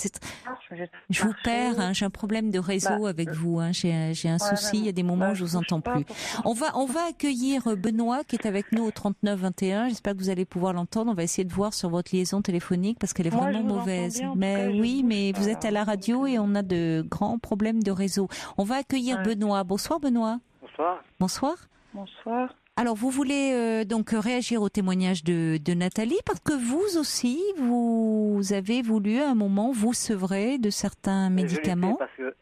Je vous perds, hein, j'ai un problème de réseau Bah, avec euh, vous. Hein, j'ai un- Ouais, souci, il y a des bah, moments où je je vous entends plus. On va, on va accueillir euh, Benoît qui est avec nous au 39 21. J'espère que vous allez pouvoir l'entendre. On va essayer de voir sur votre liaison téléphonique parce qu'elle est Moi, vraiment mauvaise. bien, mais cas, oui, mais vous êtes à la radio et on a de grands problèmes de réseau. On va accueillir Ouais. Benoît. Bonsoir Benoît. Bonsoir. Bonsoir. Bonsoir. Alors vous voulez euh, donc réagir au témoignage de, de Nathalie parce que vous aussi vous avez voulu à un moment vous sevrer de certains médicaments. Parce que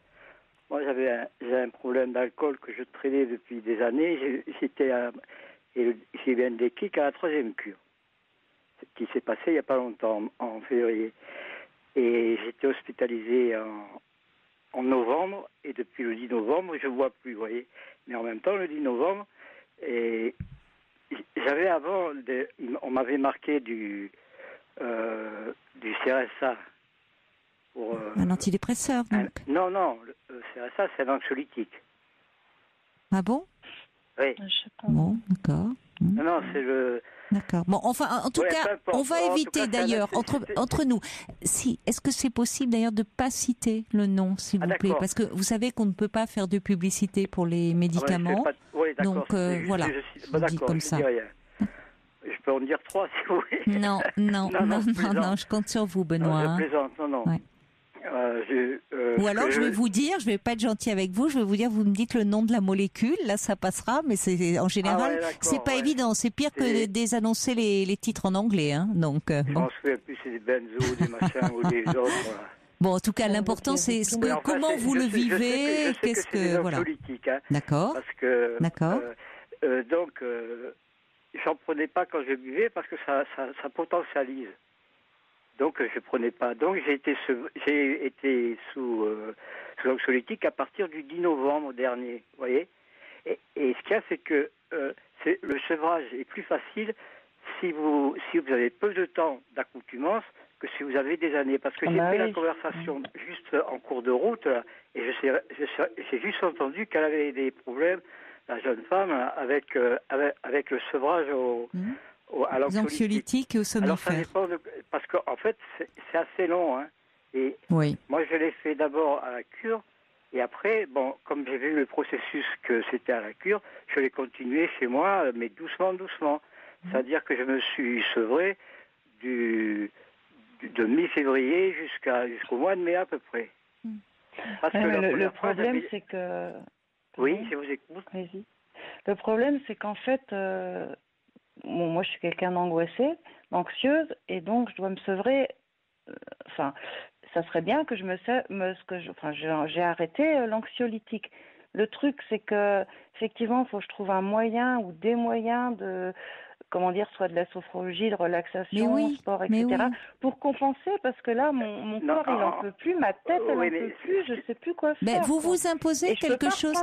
moi, j'avais un, problème d'alcool que je traînais depuis des années. J'ai- eu un déclic à la troisième cure, qui s'est passé il n'y a pas longtemps, en, février. Et j'étais hospitalisé en, en novembre, et depuis le 10 novembre, je ne bois plus, vous voyez. Mais en même temps, le 10 novembre, et j'avais avant, des- on m'avait marqué du, euh, du CRSA. Pour, euh, Un antidépresseur un- donc. non, non, le CRSA, c'est un anxiolytique. Ah bon? Oui. Je sais pas. Bon, d'accord. Hmm, Non, non, c'est le. D'accord. Bon, enfin, en tout Ouais, cas, on va En éviter d'ailleurs entre entre nous. Si, est-ce que c'est possible d'ailleurs de pas citer le nom, s'il Ah, vous plaît, parce que vous savez qu'on ne peut pas faire de publicité pour les Ah ouais, Oui. Donc, euh, voilà, Je, bah, dis d'accord, comme ça. rien. Je peux en dire trois si vous voulez. Non, non, Non, non, non, je non, non, compte sur vous, Non, Benoît. je hein. non, non. Euh, je- euh, Ou alors je vais vous dire, je vais pas être gentil avec vous, je vais vous dire, vous me dites le nom de la molécule, là ça passera, mais c'est en général, Ah ouais, c'est pas ouais. évident, c'est pire que désannoncer les, les titres en anglais, hein. Donc euh, Je bon. m'en souviens plus, c'est des benzos, des machins ou des autres. Voilà. Bon, en tout cas, l'important c'est ce que, comment vous le sais- vivez, qu'est-ce que, voilà. hein, D'accord, parce que. D'accord. euh, euh, donc, euh, j'en prenais pas quand je buvais parce que ça, ça, ça potentialise. Donc, je prenais pas. Donc, j'ai été, j'ai été sous, euh, sous anxiolytique à partir du 10 novembre dernier. Vous voyez et, et ce qu'il y a, c'est que euh, le sevrage est plus facile si vous, si vous avez peu de temps d'accoutumance que si vous avez des années. Parce que Ah j'ai bah fait la conversation juste en cours de route et j'ai juste entendu qu'elle avait des problèmes, la jeune femme, avec, euh, avec, avec le sevrage au, Mhm. au- à l'anxiolytique. et au Alors ça somnifères. dépend de, parce qu'en en fait c'est, assez long. Hein, et Oui. moi, je l'ai fait d'abord à la cure, et après, bon, comme j'ai vu le processus que c'était à la cure, je l'ai continué chez moi, mais doucement, doucement. C'est-à-dire que je me suis sevré du- de mi-février jusqu'à jusqu'au mois de mai à peu près. Parce que la le, problème, c'est que. Oui, Pardon je vous écoute. Le problème, c'est qu'en fait, euh, bon, moi, je suis quelqu'un d'angoissé, anxieuse, et donc je dois me sevrer. euh, Enfin, ça serait bien que je me, se- me ce que je, enfin, j'ai arrêté euh, l'anxiolytique. Le truc, c'est que effectivement, il faut que je trouve un moyen ou des moyens de, comment dire, soit de la sophrologie, de relaxation, oui, sport, etc., oui. pour compenser, parce que là, mon, mon Non, corps, il en ah, peut plus, ma tête, elle oui, en mais peut plus, je sais plus quoi faire. vous vous imposez Et je peux quelque pas chose.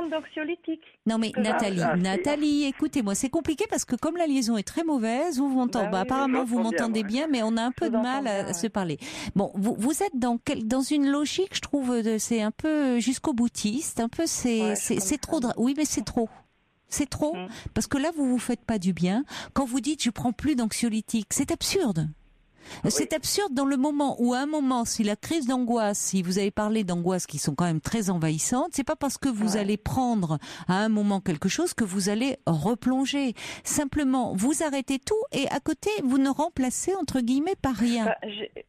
Non mais Nathalie, Ah, c'est- Nathalie, écoutez-moi, c'est compliqué parce que comme la liaison est très mauvaise, vous m'entendez. Bah bah, oui, apparemment vous bien, m'entendez bien, mais on a un peu de mal à, bien, à ouais. se parler. Bon, vous, vous êtes dans quel, dans une logique, je trouve, c'est un peu jusqu'au boutiste, un peu c'est Ouais, c'est trop. Oui, mais c'est trop. C'est trop Mm. parce que là vous vous faites pas du bien quand vous dites je prends plus d'anxiolytique, c'est absurde. C'est absurde dans le moment où, à un moment, si la crise d'angoisse, si vous avez parlé d'angoisse qui sont quand même très envahissantes, c'est pas parce que vous Ouais. allez prendre à un moment quelque chose que vous allez replonger. Simplement, vous arrêtez tout et à côté, vous ne remplacez entre guillemets par rien. Bah,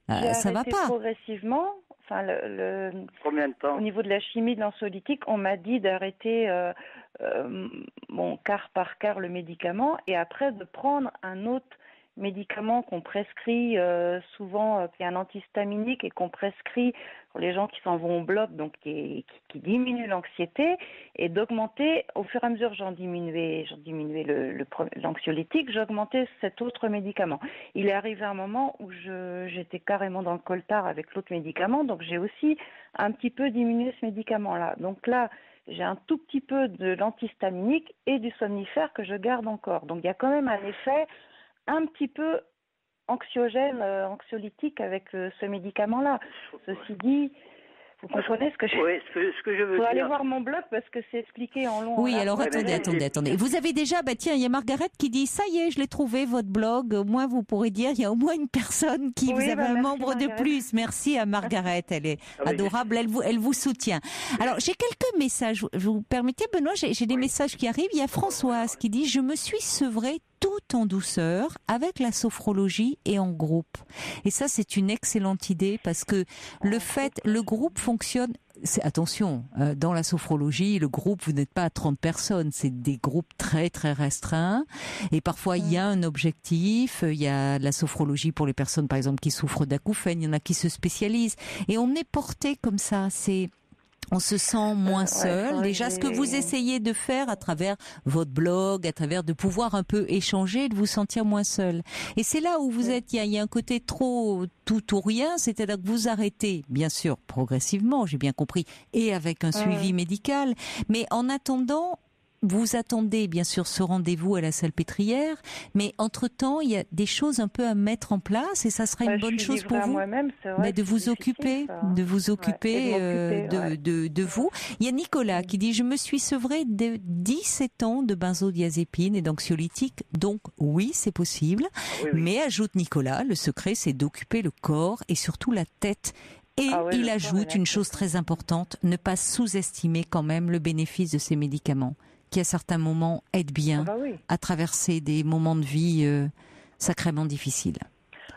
Ah, j'ai ça va pas. progressivement. Enfin, le, le- Combien de temps au niveau de la chimie de l'anxiolytique, on m'a dit d'arrêter euh, euh, bon, quart par quart le médicament et après de prendre un autre médicament qu'on prescrit euh, souvent, euh, qui est un antihistaminique et qu'on prescrit pour les gens qui s'en vont au bloc, donc qui, est- qui, diminue l'anxiété, et d'augmenter, au fur et à mesure j'en diminuais, j'en diminuais le- l'anxiolytique, j'augmentais cet autre médicament. Il est arrivé un moment où je- j'étais carrément dans le coltard avec l'autre médicament, donc j'ai aussi un petit peu diminué ce médicament-là. Donc là, j'ai un tout petit peu de l'antihistaminique et du somnifère que je garde encore. Donc il y a quand même un effet un petit peu anxiogène, euh, anxiolytique avec euh, ce médicament-là. Ceci dit, vous comprenez ce que je... Oui, ce que, ce que je veux faut dire. aller voir mon blog parce que c'est expliqué en long. Oui, alors attendez, attendez, attendez. Vous avez déjà, bah tiens, il y a Margaret qui dit, ça y est, je l'ai trouvé, votre blog. Au moins, vous pourrez dire, il y a au moins une personne qui, Oui, vous avez bah, un merci, membre de Margaret. plus. Merci à Margaret, elle est Ah oui, adorable, elle vous, elle vous soutient. Alors, j'ai quelques messages. Vous vous permettez, Benoît, j'ai j'ai des messages qui arrivent. Il y a Françoise qui dit, je me suis sevrée tout en douceur avec la sophrologie et en groupe. Et ça, c'est une excellente idée parce que le fait, le groupe fonctionne. Attention, euh, dans la sophrologie, le groupe, vous n'êtes pas à 30 personnes, c'est des groupes très très restreints. Et parfois, il y a un objectif, euh, il y a la sophrologie pour les personnes, par exemple, qui souffrent d'acouphènes, il y en a qui se spécialisent. Et on est porté comme ça, c'est on se sent moins seul. Déjà, ce que vous essayez de faire à travers votre blog, à travers de pouvoir un peu échanger, de vous sentir moins seul. Et c'est là où vous êtes. Il y, a, il y a un côté trop tout ou rien, c'est-à-dire que vous arrêtez, bien sûr, progressivement, j'ai bien compris, et avec un suivi médical. Mais en attendant, vous attendez bien sûr ce rendez-vous à la salle pétrière, mais entre-temps, il y a des choses un peu à mettre en place et ça serait Bah, une je bonne chose pour vous. Mais que de vous occuper, ça. de vous Ouais, occuper de euh, m'occuper, de, de, de vous. Il y a Nicolas qui dit Je me suis sevré de 17 ans de benzodiazépine et d'anxiolytique, donc oui, c'est possible. Oui, oui. Mais ajoute Nicolas, le secret, c'est d'occuper le corps et surtout la tête. Et Ah ouais, il ajoute une chose très importante ne pas sous-estimer quand même le bénéfice de ces médicaments, qui à certains moments aident bien Ah bah oui. à traverser des moments de vie euh, sacrément difficiles.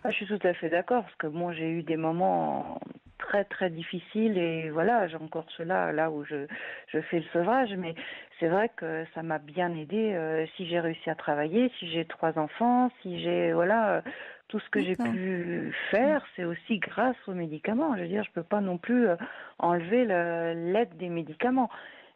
Ah, je suis tout à fait d'accord, parce que moi j'ai eu des moments très très difficiles et voilà, j'ai encore cela là où je, je fais le sevrage, mais c'est vrai que ça m'a bien aidé euh, si j'ai réussi à travailler, si j'ai trois enfants, si j'ai voilà tout ce que j'ai pu faire, c'est aussi grâce aux médicaments. Je veux dire, je peux pas non plus euh, enlever le- l'aide des médicaments.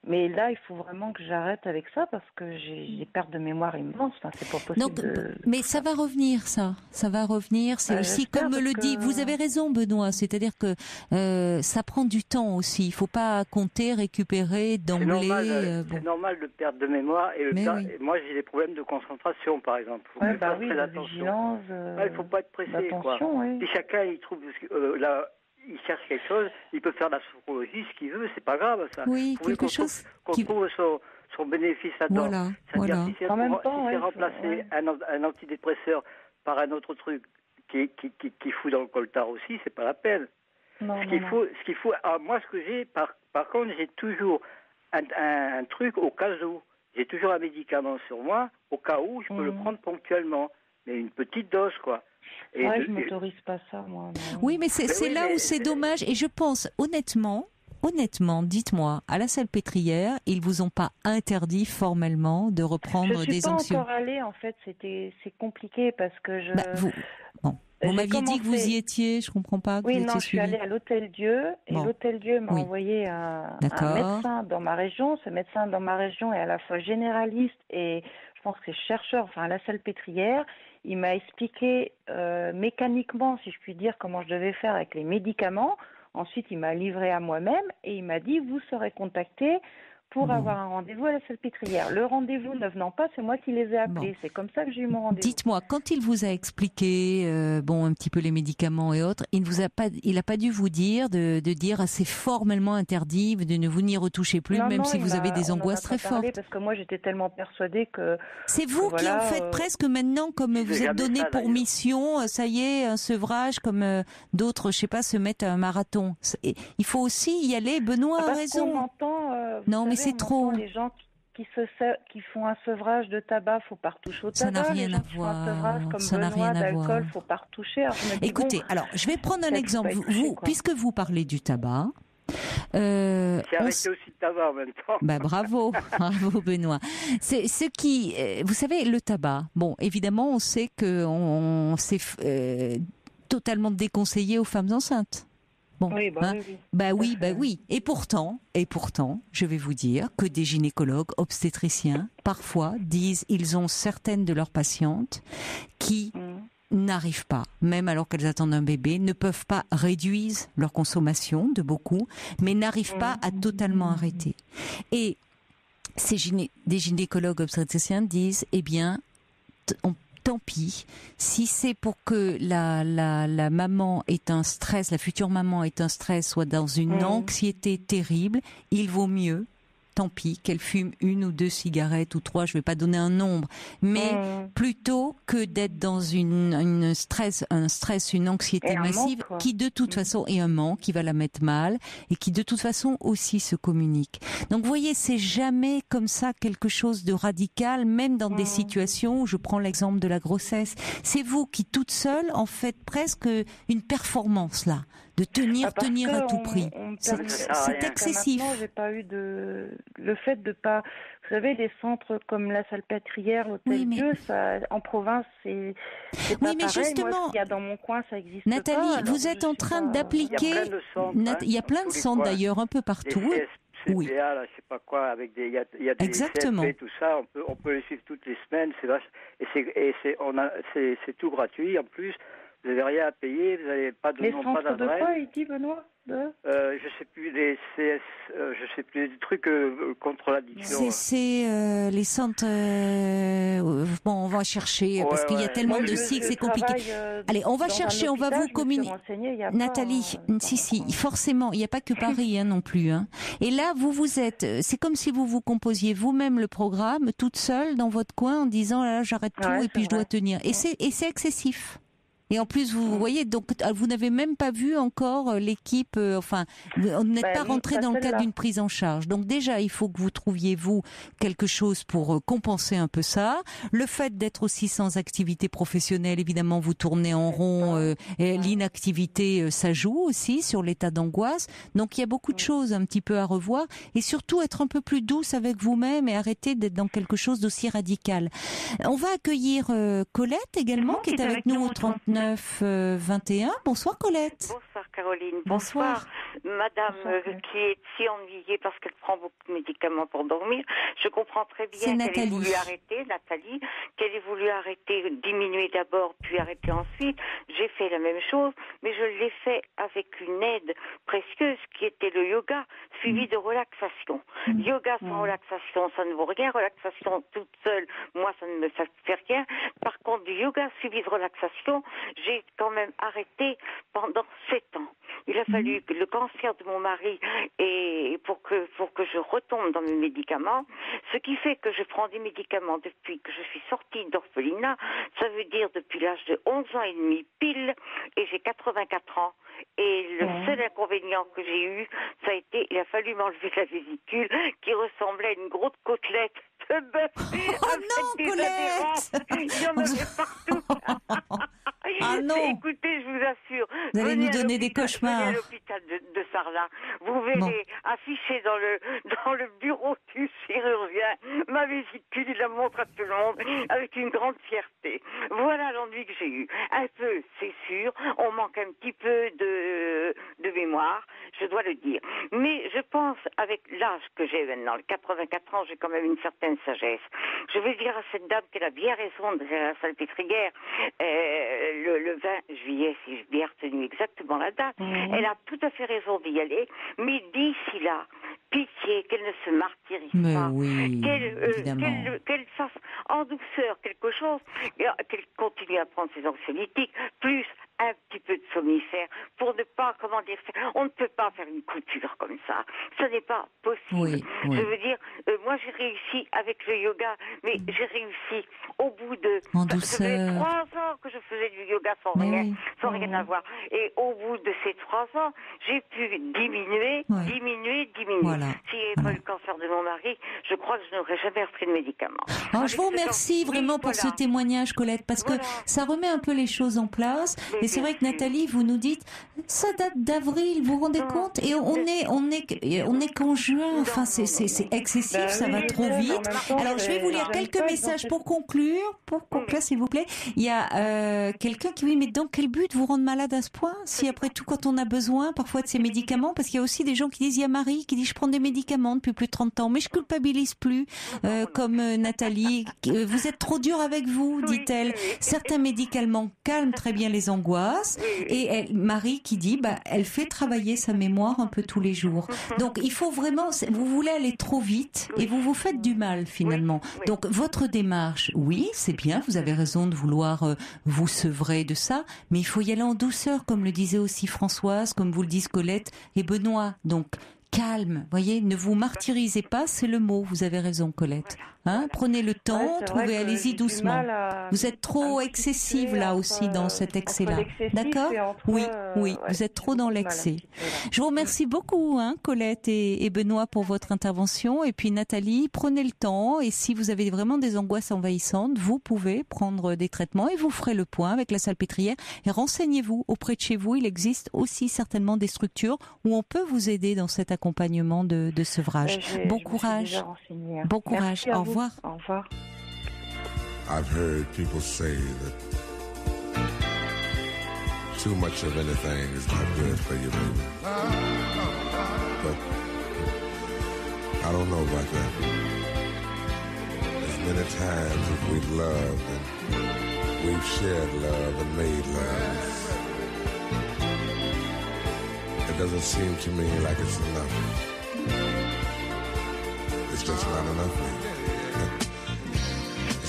Mais là, il faut vraiment que j'arrête avec ça parce que j'ai des pertes de mémoire immenses. Enfin, c'est pas possible. Donc, de- mais ça va revenir, ça. Ça va revenir. C'est Bah, aussi, comme le dit, que- vous avez raison, Benoît. C'est-à-dire que euh, ça prend du temps aussi. Il faut pas compter, récupérer C'est d'emblée. normal, euh, euh, bon. c'est normal de perdre de mémoire. Et, le per- oui. et moi, j'ai des problèmes de concentration, par exemple. Faut Ouais, bah oui, la attention. vigilance. euh, Ouais, il faut pas être pressé, quoi. oui. Si chacun il trouve euh, là, il cherche quelque chose, il peut faire de la sophrologie, ce qu'il veut, c'est pas grave ça. Oui, Vous quelque qu'on trouve- chose qu'on qui- trouve son, son bénéfice là-dedans. Voilà, voilà. si c'est En même pour- temps, si remplacer un, un antidépresseur par un autre truc qui, qui, qui, qui fout dans le coltard aussi, c'est pas la peine. Non, ce qu'il faut, ce qu'il faut. ah, moi, ce que j'ai, par, par contre, j'ai toujours un, un- un truc au cas où. J'ai toujours un médicament sur moi au cas où je peux le Mhm. prendre ponctuellement, mais une petite dose, quoi. Et ouais, de- je m'autorise pas ça, moi. Oui, mais c'est c'est oui, là mais où c'est c'est- dommage. Et je pense honnêtement, honnêtement, dites-moi, à la salpêtrière, ils vous ont pas interdit formellement de reprendre je suis des pas onctions encore allée, en fait, c'était c'est compliqué parce que je. Bah, vous, bon. Vous m'aviez dit que vous y étiez, je comprends pas. Que Oui, vous non, je suis allée à l'Hôtel Dieu et Bon. l'Hôtel Dieu m'a Oui. envoyé un, médecin dans ma région. Ce médecin dans ma région est à la fois généraliste et je pense que chercheur, enfin à la salpêtrière. Il m'a expliqué euh, mécaniquement, si je puis dire, comment je devais faire avec les médicaments. Ensuite, il m'a livré à moi-même et il m'a dit vous serez contacté pour Bon. avoir un rendez-vous à la salpêtrière. Le rendez-vous ne venant pas, c'est moi qui les ai appelés. C'est comme ça que j'ai eu mon rendez-vous. Dites-moi, quand il vous a expliqué, euh, bon, un petit peu les médicaments et autres, il ne vous a pas, il a pas dû vous dire de, de dire assez formellement interdit, de ne vous n'y retoucher plus, Non, même non, si vous avez des angoisses très fortes. Parce que moi, j'étais tellement persuadée que. C'est vous que qui en faites euh, presque maintenant, comme vous êtes donné ça, pour mission, euh, ça y est, un sevrage, comme euh, d'autres, je sais pas, se mettent à un marathon. C'est- Il faut aussi y aller. Benoît a raison. entend, euh, Non, mais c'est on trop. Les gens qui, se se- qui font un sevrage de tabac, faut pas retoucher au Ça tabac. n'a les rien gens à qui font un sevrage voir. comme Ça n'a Benoît rien à voir. d'alcool, faut pas retoucher. Alors, Écoutez, bon, alors je vais prendre un exemple. Vous, quoi. puisque vous parlez du tabac, euh, J'ai on aussi le tabac en même temps. Bah bravo, bravo Benoît. C'est ce qui, euh, vous savez, le tabac. Bon, évidemment, on sait que on, c'est euh, totalement déconseillé aux femmes enceintes. Bon, Oui, bah hein. oui, oui. Bah oui, bah oui. Et pourtant, et pourtant, je vais vous dire que des gynécologues obstétriciens parfois disent ils ont certaines de leurs patientes qui Mhm. n'arrivent pas, même alors qu'elles attendent un bébé, ne peuvent pas réduire leur consommation de beaucoup, mais n'arrivent pas à totalement arrêter. Et ces gyné- des gynécologues obstétriciens disent, eh bien, on- tant pis, si c'est pour que la, la, la maman ait un stress, la future maman ait un stress, soit dans une Mhm. anxiété terrible, il vaut mieux, tant pis, qu'elle fume une ou deux cigarettes ou trois, je vais pas donner un nombre, mais Mhm. plutôt que d'être dans une, une stress, un stress, une anxiété massive manque, qui de toute façon est un manque qui va la mettre mal et qui de toute façon aussi se communique. Donc vous voyez, c'est jamais comme ça quelque chose de radical, même dans des Mhm. situations où je prends l'exemple de la grossesse. C'est vous qui toute seule en faites presque une performance là, de tenir, Ah, tenir à tout prix. C'est- rien. excessif. J'ai pas eu de le fait de pas. Vous savez, les centres comme la Salpêtrière, l'Hôtel Oui, mais- Dieu, ça, en province, c'est. c'est pas Oui, mais pareil. Moi, justement- ce qu'il y a dans mon coin, ça existe Nathalie, pas. alors vous êtes en train pas- d'appliquer- Il y a plein de centres. Hein, il y a dans plein de tous les centres coins. d'ailleurs un peu partout. CS, Oui. CPA, là, je sais pas quoi, avec des, il y a, y a des Exactement. CLP, tout ça, on peut, on peut les suivre toutes les semaines, c'est vache, et c'est, et c'est, on a, c'est, c'est tout gratuit, en plus, vous n'avez rien à payer, vous n'avez pas de Les nom, pas centres de d'adresse. quoi, il dit Benoît de... Euh, je sais plus les CS, euh, je sais plus des trucs euh, contre l'addiction. C'est c'est, euh, les centres. euh, bon, on va chercher parce Ouais, qu'il y a tellement Moi, de sites, c'est compliqué. euh, Allez, on va chercher, on va vous communiquer. pas, Nathalie, euh, si si, forcément, il n'y a pas que Paris hein, non plus. Hein. Et là, vous vous êtes, euh, c'est comme si vous vous composiez vous-même le programme toute seule dans votre coin en disant là, j'arrête tout Ouais, et puis je dois tenir. Et c'est et c'est excessif. Et en plus, vous voyez, donc euh, vous n'avez même pas vu encore euh, l'équipe. euh, enfin, vous- on n'êtes Bah, pas rentré pas dans le cadre d'une prise en charge. Donc déjà, il faut que vous trouviez vous quelque chose pour euh, compenser un peu ça. Le fait d'être aussi sans activité professionnelle, évidemment, vous tournez en rond. euh, et l'inactivité, ça joue aussi sur l'état d'angoisse. Donc il y a beaucoup de choses un petit peu à revoir et surtout être un peu plus douce avec vous-même et arrêter d'être dans quelque chose d'aussi radical. On va accueillir Colette également qui est avec nous au 39 euh, 21. Bonsoir Colette. Bonsoir Caroline. Bonsoir. Madame Bonsoir, euh, qui est si ennuyée parce qu'elle prend beaucoup de médicaments pour dormir. Je comprends très bien qu'elle ait voulu arrêter, Nathalie, qu'elle ait voulu arrêter, diminuer d'abord, puis arrêter ensuite. J'ai fait la même chose, mais je l'ai fait avec une aide précieuse qui était le yoga suivi Mm. de relaxation. Yoga sans relaxation, ça ne vaut rien. Relaxation toute seule, moi, ça ne me fait rien. Par contre, du yoga suivi de relaxation, j'ai quand même arrêté pendant sept ans. Il a fallu que le cancer de mon mari et pour que pour que je retombe dans mes médicaments, ce qui fait que je prends des médicaments depuis que je suis sortie d'orphelinat, ça veut dire depuis l'âge de 11 ans et demi pile et j'ai 84 ans et le Ouais. seul inconvénient que j'ai eu, ça a été il a fallu m'enlever la vésicule qui ressemblait à une grosse côtelette de bœuf Oh avec non, des Colette adhérents. Il y en avait partout. Ah non Écoutez, je vous assure. Vous allez venez nous donner des cauchemars. venez à l'hôpital de, de Sarlat. Vous verrez affiché dans le, dans le bureau du chirurgien ma vésicule. Il la montre à tout le monde avec une grande fierté. Voilà l'ennui que j'ai eu. Un peu, c'est sûr. On manque un petit peu de, de mémoire, je dois le dire. Mais je pense, avec l'âge que j'ai maintenant, les 84 ans, j'ai quand même une certaine sagesse. Je vais dire à cette dame qu'elle a bien raison de la salpêtrière. Euh, le, le 20 juillet, si j'ai bien retenu exactement la date, elle a tout à fait raison d'y aller. Mais d'ici là, pitié qu'elle ne se martyrise Mais pas. oui, Qu'elle euh, qu'elle- qu'elle fasse en douceur quelque chose, euh, qu'elle continue à prendre ses anxiolytiques, plus un petit peu de somnifère, pour ne pas, comment dire, on ne peut pas faire une couture comme ça. Ce n'est pas possible. Oui, oui. Je veux dire, euh, moi j'ai réussi avec le yoga, mais j'ai réussi au bout de... En ça faisait douceur. trois ans que je faisais du yoga sans Mais rien, oui. sans rien avoir. Et au bout de ces trois ans, j'ai pu diminuer, diminuer, diminuer. Voilà, S'il n'y avait pas eu le cancer de mon mari, je crois que je n'aurais jamais repris de médicaments. Alors, Avec je vous remercie vraiment Oui, pour voilà. ce témoignage, Colette, parce Voilà. que ça remet un peu les choses en place. Mais Et c'est vrai que. Nathalie, vous nous dites, ça date d'avril, vous vous rendez Non. compte? Et on est, on est, on est qu'en juin. Enfin, c'est, c'est, c'est excessif, Bah ça oui, va trop vite. temps, Alors, je vais vous lire quelques messages pour conclure. Pour conclure, s'il vous plaît. Il y a euh, quelqu'un qui dit, mais dans quel but vous rendre malade à ce point? Si après tout, quand on a besoin parfois de ces médicaments, parce qu'il y a aussi des gens qui disent, il y a Marie qui dit, je prends des médicaments depuis plus de 30 ans, mais je culpabilise plus, euh, comme euh, Nathalie. Vous êtes trop dur avec vous, dit-elle. Certains médicaments calment très bien les angoisses. Et elle- Marie qui dit, bah, elle fait travailler sa mémoire un peu tous les jours. Mhm. Donc il faut vraiment, vous voulez aller trop vite et vous vous faites du mal finalement. Donc votre démarche, oui, c'est bien, vous avez raison de vouloir euh, vous sevrer de ça, mais il faut y aller en douceur, comme le disait aussi Françoise, comme vous le disent Colette et Benoît. Donc calme, voyez, ne vous martyrisez pas, c'est le mot. Vous avez raison, Colette. Hein, prenez le temps, Ouais, trouvez, allez-y doucement. à- Vous êtes trop excessive là entre- aussi dans cet entre excès-là. D'accord Oui, euh, oui, ouais, vous êtes trop dans l'excès. Je vous remercie beaucoup, hein, Colette et, et Benoît, pour votre intervention. Et puis Nathalie, prenez le temps. Et si vous avez vraiment des angoisses envahissantes, vous pouvez prendre des traitements et vous ferez le point avec la salpêtrière. Et renseignez-vous auprès de chez vous. Il existe aussi certainement des structures où on peut vous aider dans cet accompagnement de, de sevrage. Ouais, j'ai- bon courage. Bon courage. Merci à Au vous. Revoir. Au revoir. I've heard people say that too much of anything is not good for you, baby. But I don't know about that. As many times as we've loved and we've shared love and made love, it doesn't seem to me like it's enough. It's just not enough, baby.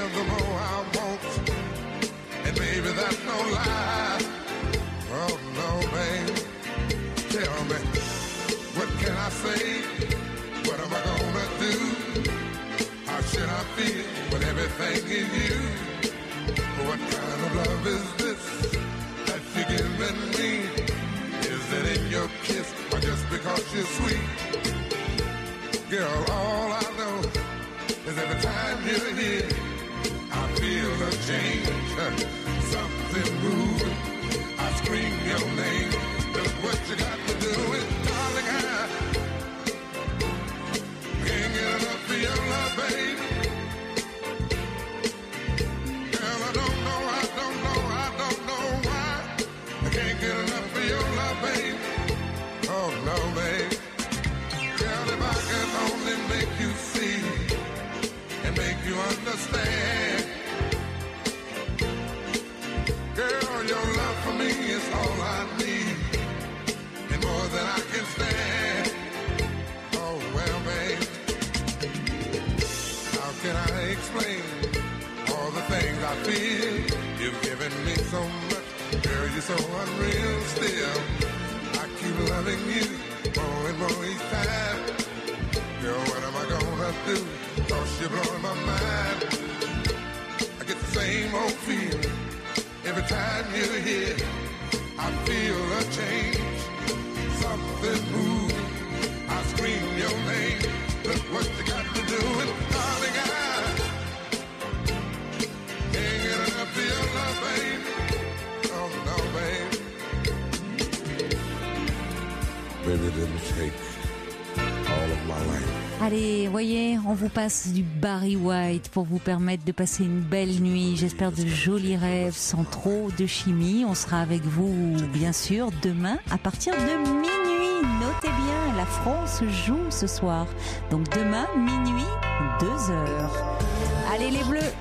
give, the more I want. And maybe that's no lie. Oh no, babe. Tell me, what can I say? What am I gonna do? How should I feel when everything is you? What kind of love is this that you're giving me? Is it in your kiss or just because you're sweet? Girl, all I know is every time you're here, feel a change. Something moving. I scream your name. Look what you got to do is, darling, I can't get enough of your love, baby. Girl, I don't know, I don't know, I don't know why. I can't get enough of your love, baby. Oh no, babe. Girl, if I can only make you see and make you understand. So much. Girl, you're so unreal still. I keep loving you more and more each time. Girl, what am I gonna do? Cause you're blowing my mind. I get the same old feeling every time you're here. I feel a change, something moving. I scream your name. Look what you got to do, and darling, I Allez, voyez, on vous passe du Barry White pour vous permettre de passer une belle nuit. J'espère de jolis rêves sans trop de chimie. On sera avec vous, bien sûr, demain à partir de minuit. Notez bien, la France joue ce soir. Donc demain, minuit, deux heures. Allez les bleus